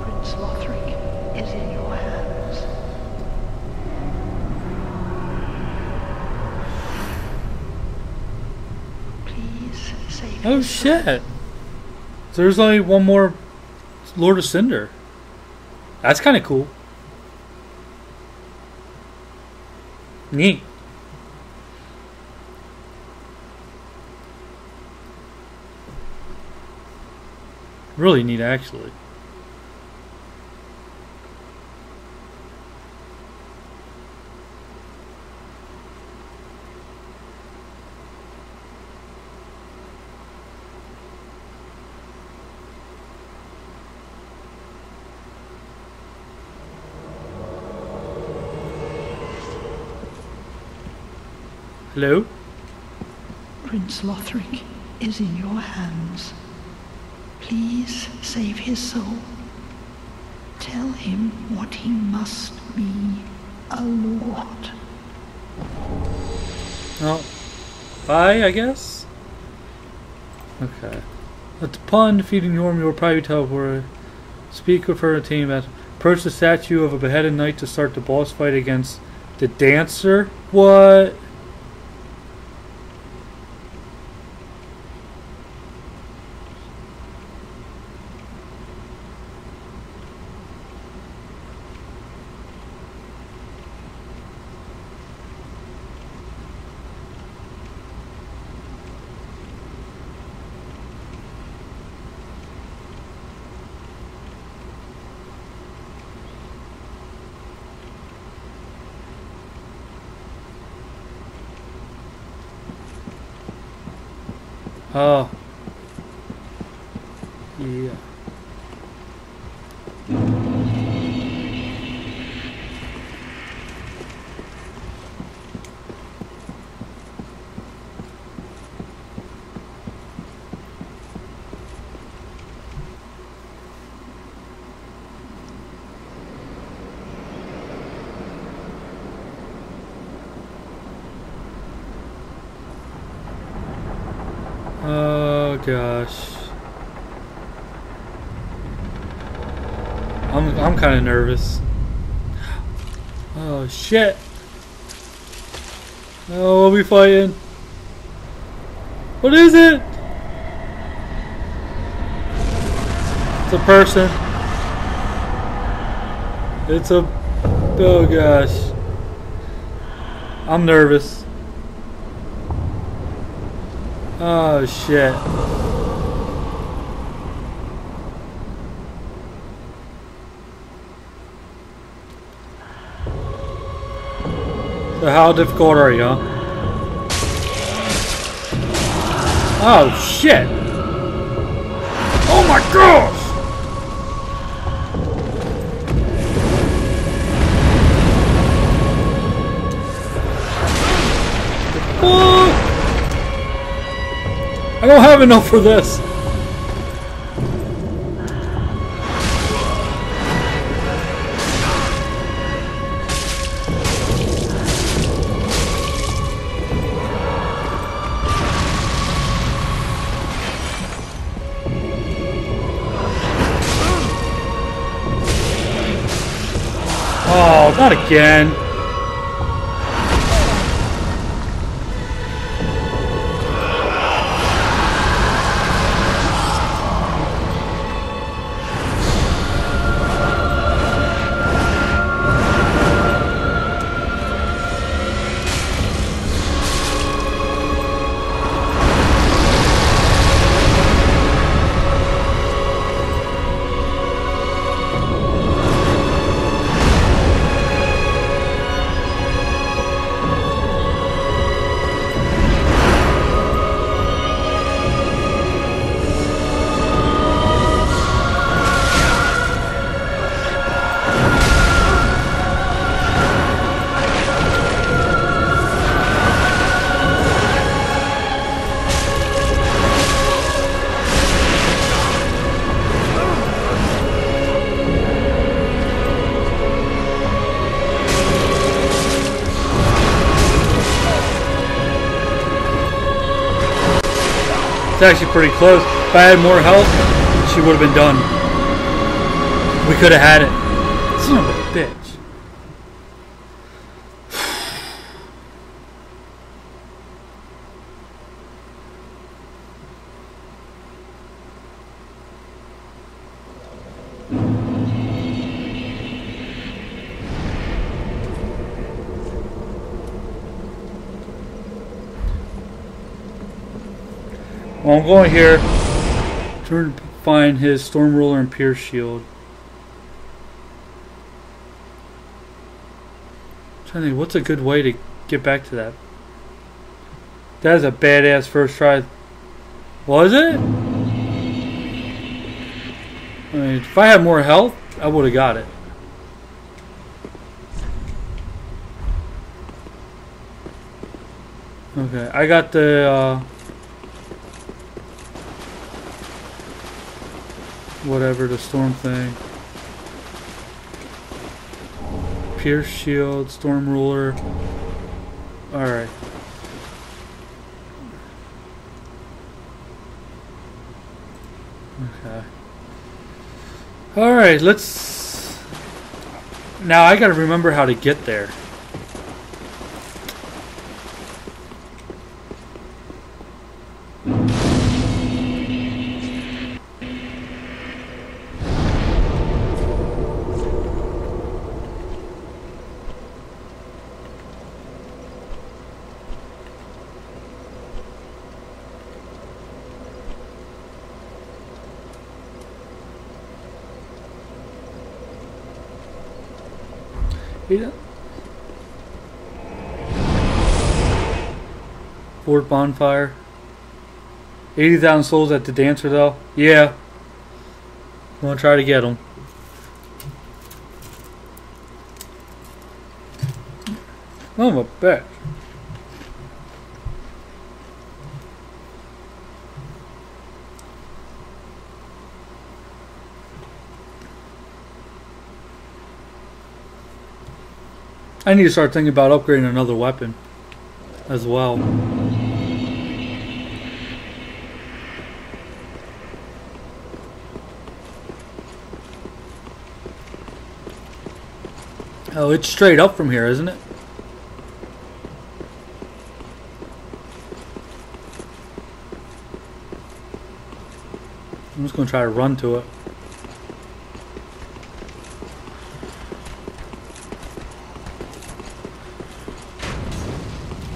Prince Lothric is in your hands. Please save Oh soul. shit. There's only one more Lord of Cinder. That's kind of cool. Neat. Really neat, actually. Hello? Prince Lothric is in your hands. Please save his soul. Tell him what he must be a lord. Oh. Bye, I guess? Okay. Upon defeating Yhorm, you will probably teleport. Speak with her team at approach the statue of a beheaded knight to start the boss fight against the dancer. What? Oh. Yeah. Oh gosh. I'm I'm kind of nervous. Oh shit. Oh, we'll be fighting. What is it? It's a person. It's a. Oh gosh. I'm nervous. Oh shit. So how difficult are you, huh? Oh shit! Oh my gosh! I don't have enough for this. Not again. It's actually pretty close. If I had more health, she would have been done. We could have had it. Son of a bitch. Well, I'm going here. Trying to find his Storm Ruler and Pierce Shield. trying to think, what's a good way to get back to that? That is a badass first try. Was it? I mean, if I had more health, I would have got it. Okay, I got the. Uh, whatever the storm thing. Pierce shield, storm ruler. Alright. Okay. Alright, let's now I gotta remember how to get there. Yeah. Fort Bonfire. 80,000 souls at the dancer, though? Yeah. I'm gonna try to get them. I'm oh, a bitch. I need to start thinking about upgrading another weapon as well. Oh, it's straight up from here, isn't it? I'm just going to try to run to it.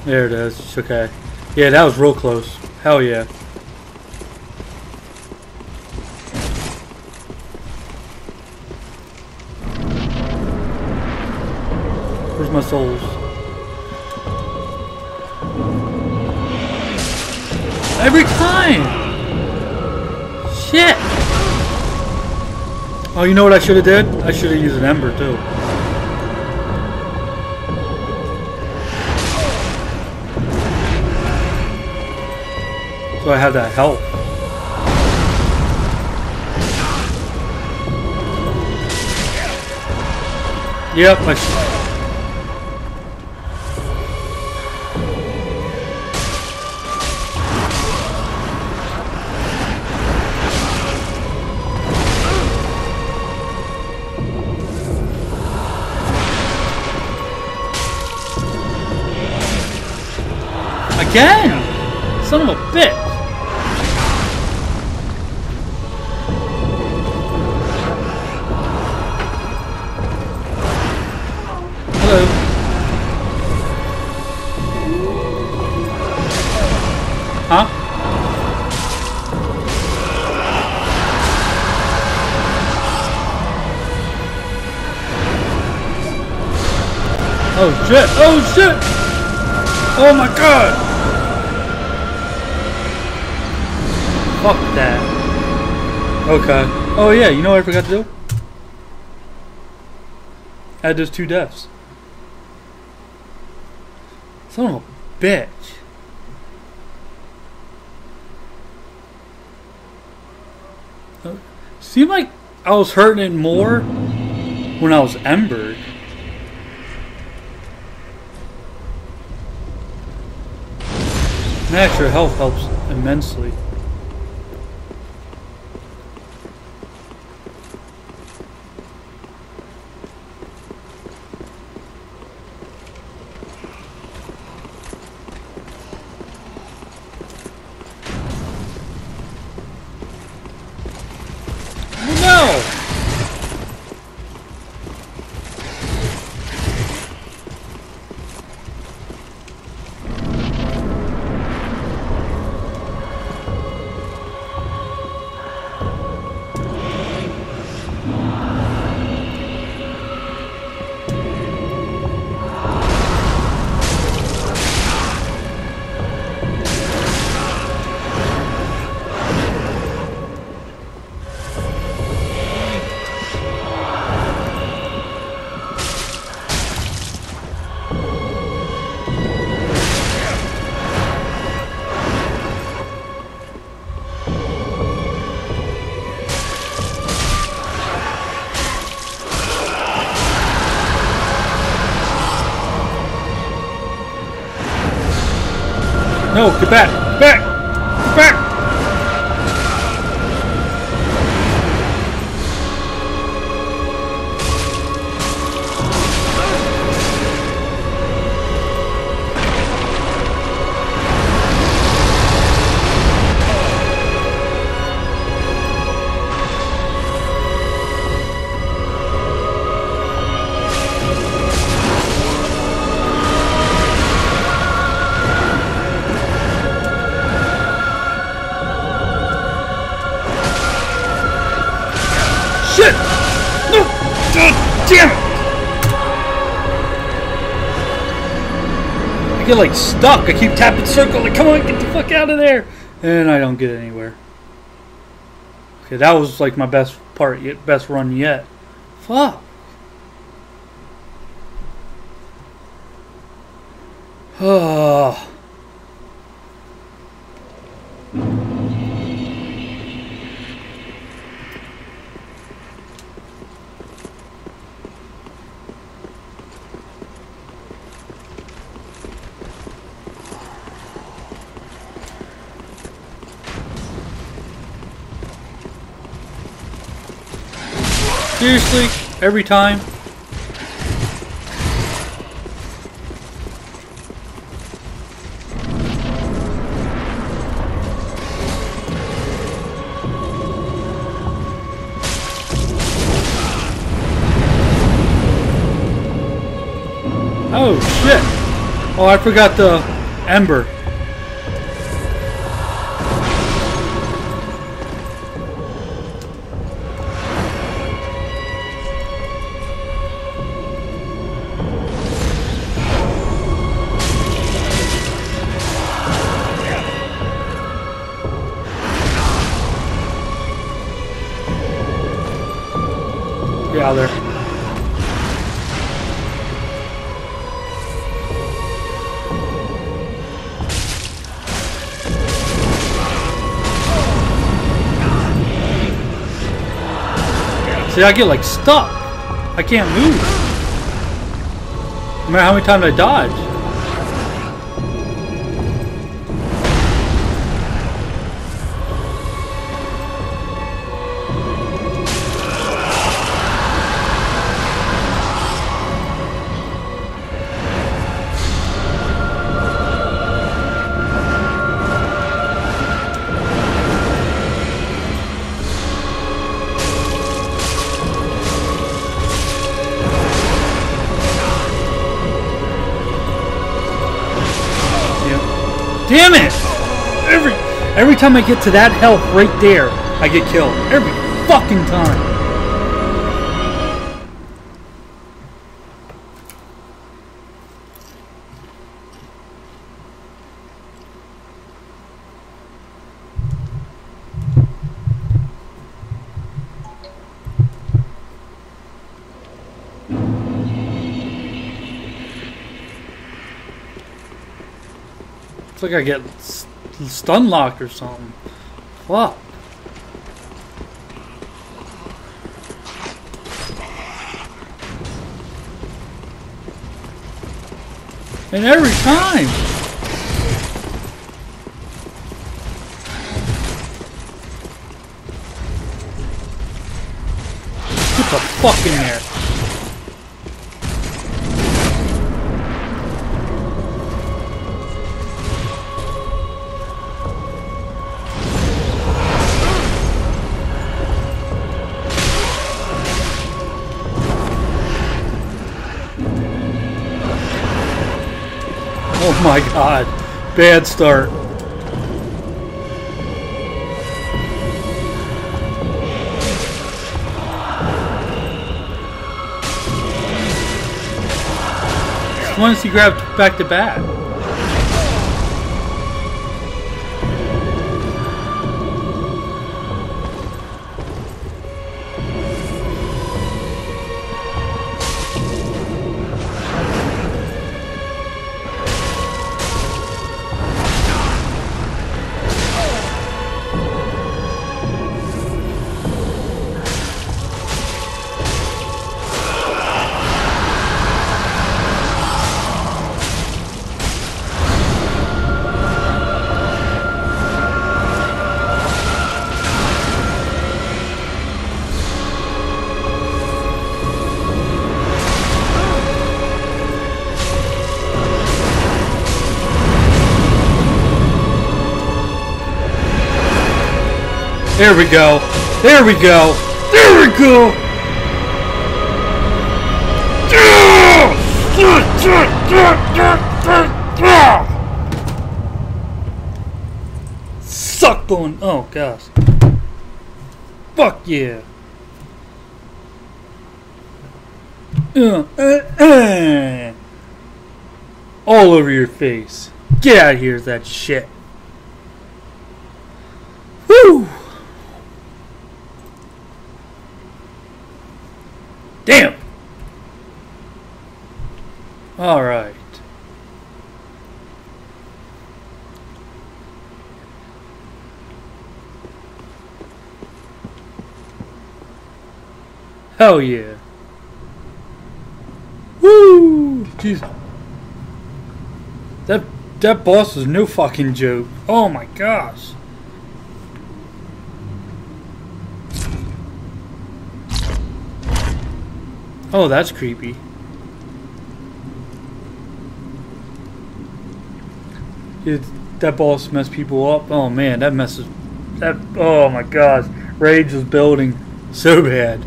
There it is. It's okay. Yeah, that was real close. Hell yeah. Souls? Every time! Shit! Oh, you know what I should have did? I should have used an ember too. So I have that help. Yep, I again! Son of a bitch! Oh shit! Oh shit! Oh my god! That. Okay. Oh yeah, you know what I forgot to do? Add those two deaths. Son of a bitch. Uh, Seemed like I was hurting it more when I was embered. Extra health helps immensely. No, get back! Like stuck. I keep tapping circle like, come on, get the fuck out of there! And I don't get anywhere. Okay, that was like my best part yet, best run yet. Fuck. Oh. Seriously? Every time? Oh shit! Oh, I forgot the ember. See, I get like stuck. I can't move. No matter how many times I dodge. Time I get to that health right there, I get killed. Every fucking time. It's like I get stun locked or something. Fuck. And every time. Get the fuck in there. My god. Bad start. Once he grabbed back to bat. There we go. There we go. There we go. Suck bone. Oh gosh. Fuck yeah. Uh, uh, uh. All over your face. Get out of here that shit. Woo! Damn! Alright. Hell yeah. Woo! Jeez. That that boss was no fucking joke. Oh my gosh. Oh, that's creepy. Did that boss messed people up? Oh man, that messes. That. Oh my gosh, rage is building so bad.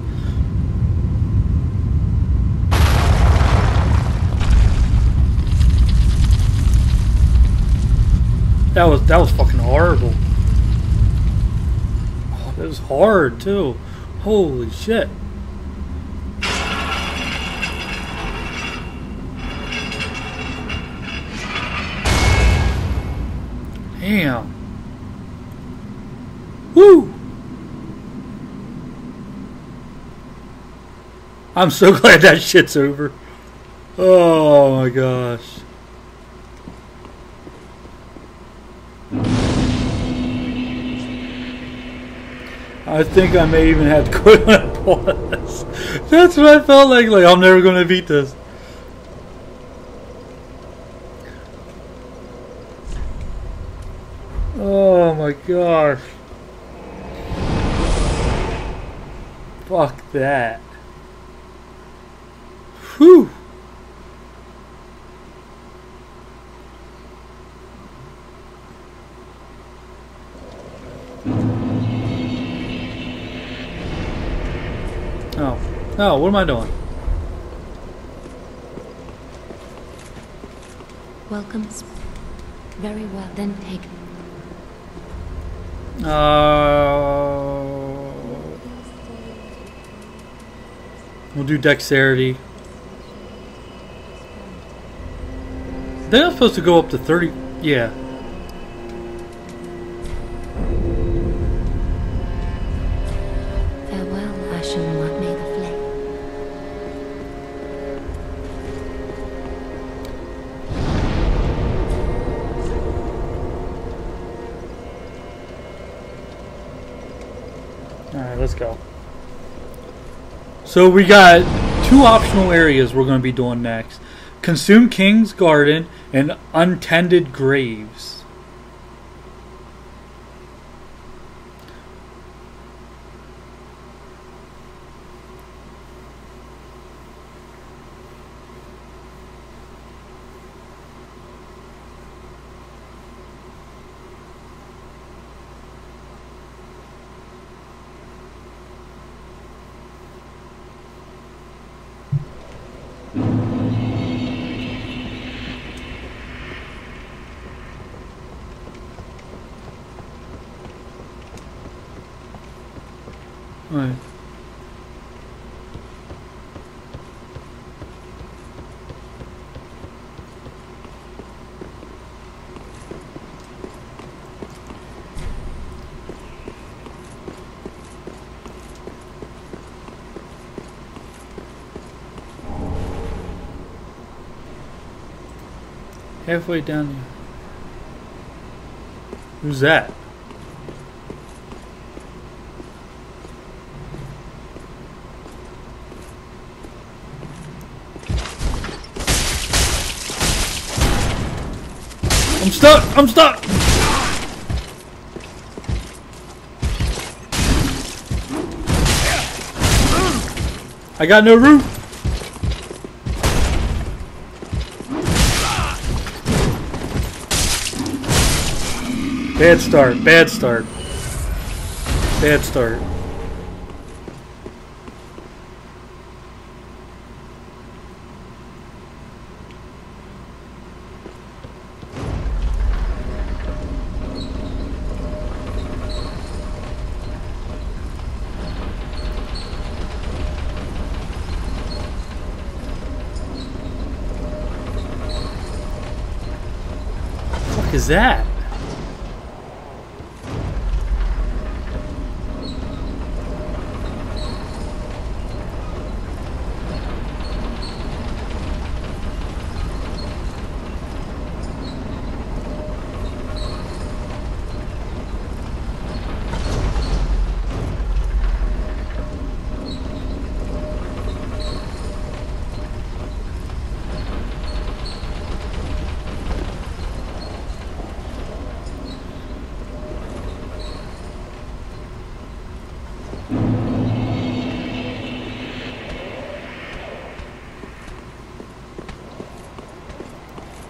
That was that was fucking horrible. Oh, that was hard too. Holy shit. Damn. Woo! I'm so [laughs] glad that shit's over. Oh my gosh. I think I may even have to quit [laughs] when I pause. That's what I felt like. Like I'm never gonna beat this. Oh my gosh. Fuck that. Whew. Oh. What am I doing? Welcome. Very well. Then take. Uh, we'll do dexterity. They're supposed to go up to 30. Yeah. So we got two optional areas we're going to be doing next. Consumed King's Garden and Untended Graves. Alright. Halfway down here. Who's that? I'm stuck! I'm stuck! I got no root! Bad start, bad start. Bad start. is that?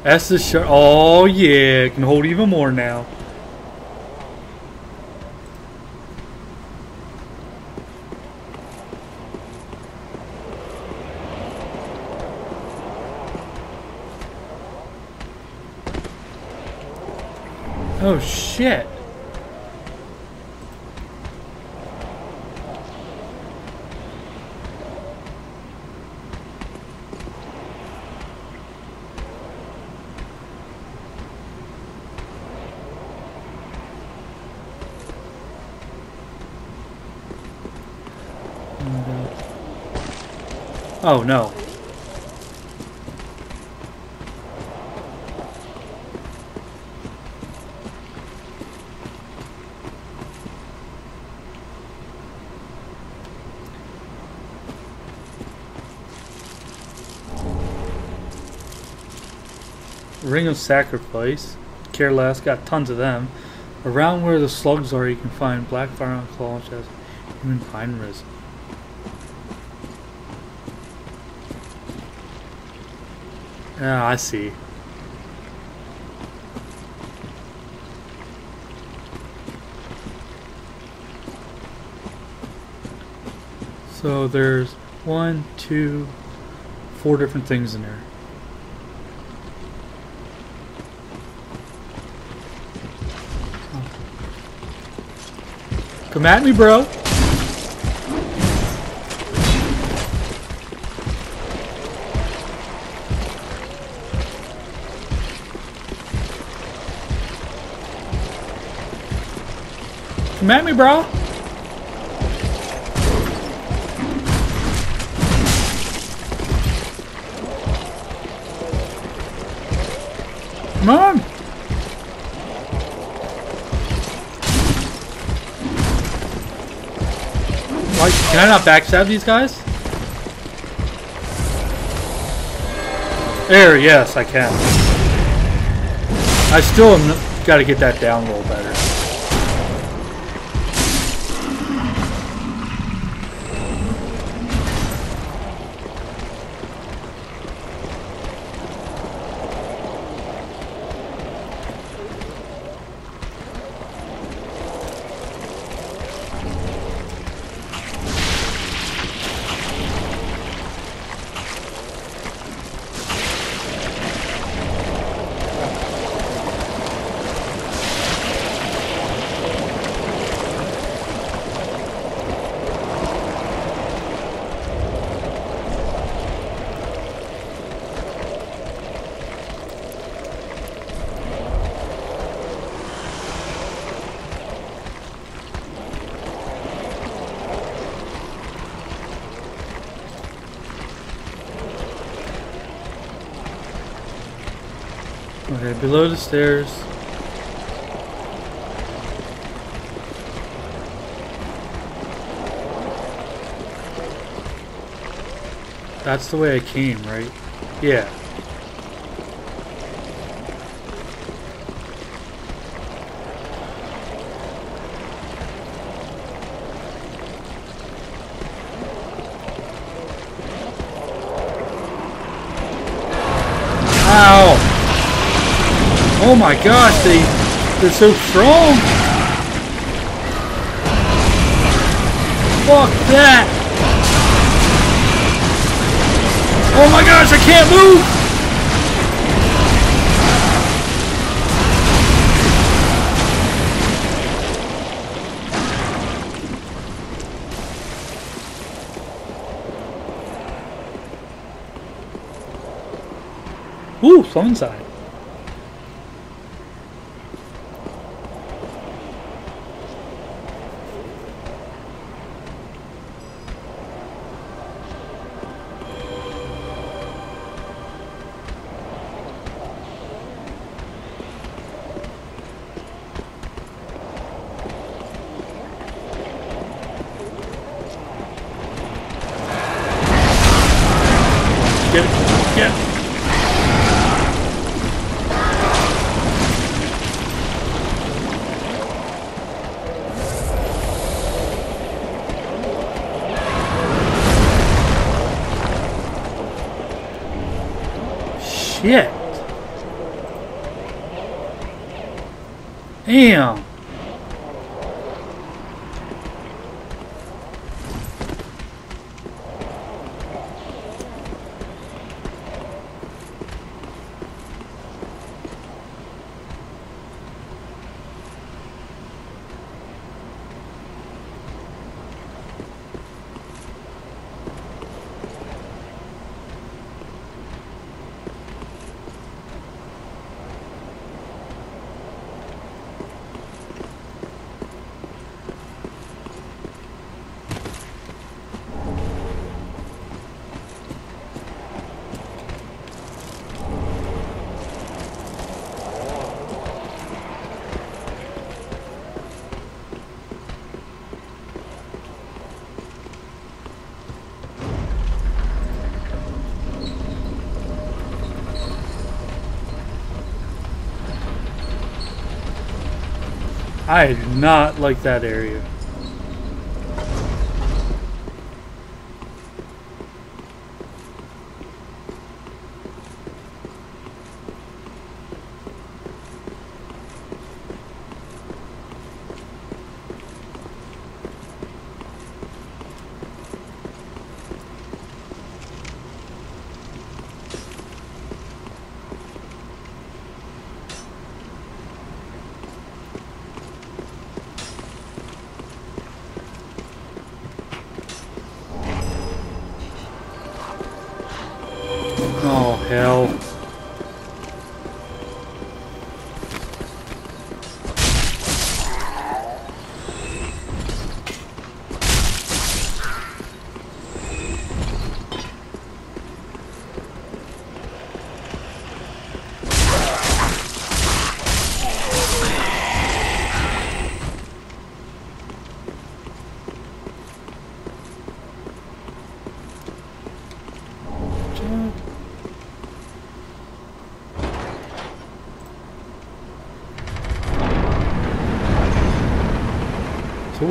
That's the shirt. Oh yeah, can hold even more now. Oh shit. Oh no. Ring of Sacrifice. Care less, got tons of them. Around where the slugs are, you can find black fire on claw, human pine resin. Yeah, I see. So there's one, two, four different things in there. Come at me, bro. Come at me, bro. Come on. Why, can I not backstab these guys? There, yes, I can. I still got to get that down a little better. Okay, below the stairs. That's the way I came, right? Yeah. Oh my gosh, they they're so strong. Fuck that! Oh my gosh, I can't move! Ooh, someone side. Damn. I do not like that area.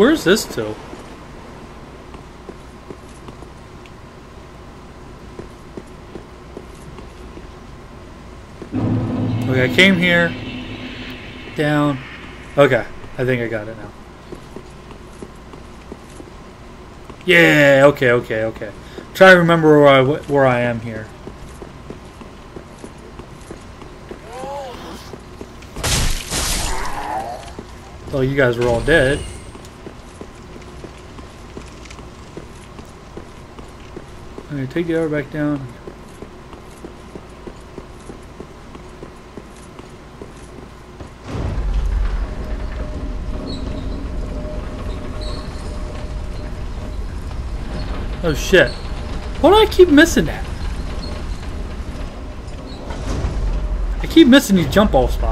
Where's this to? Okay, I came here, down. Okay, I think I got it now. Yeah. Okay. Okay. Okay. Try to remember where I where I am here. Oh, you guys were all dead. Okay, take the arrow back down. Oh shit. Why do I keep missing that? I keep missing these jump off spots.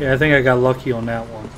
Yeah, I think I got lucky on that one.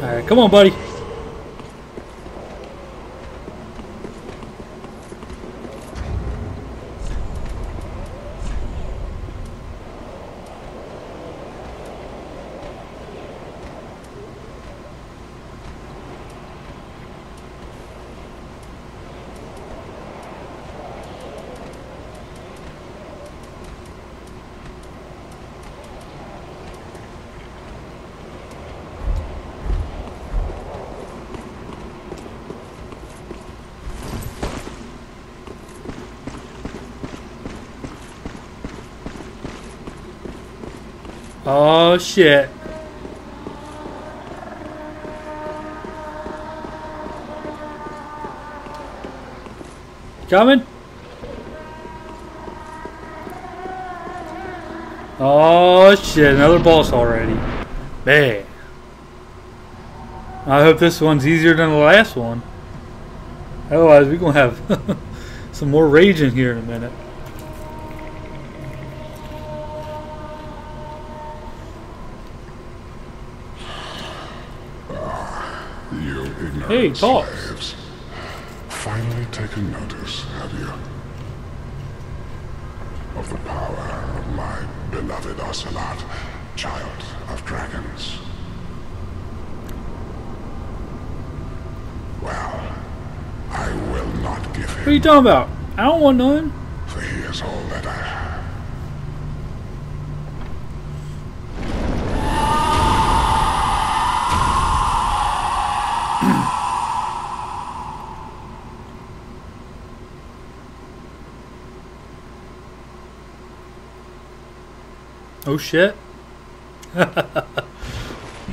Alright, come on, buddy. Shit. Coming? Oh shit, another boss already. Man. I hope this one's easier than the last one. Otherwise, we're gonna have [laughs] some more rage in here in a minute. Hey, talk. Finally taken notice, have you? Of the power of my beloved Ocelotte, child of dragons. Well, I will not give What are you talking about? I don't want none. for he is all that I have. Oh shit. [laughs] oh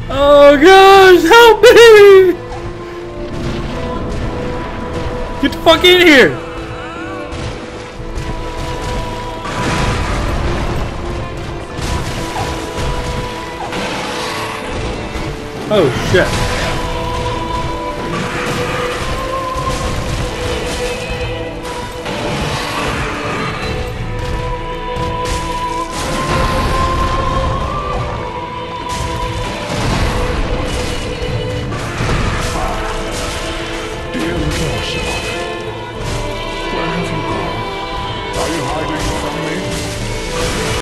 gosh, help me! Get the fuck in here! Oh shit.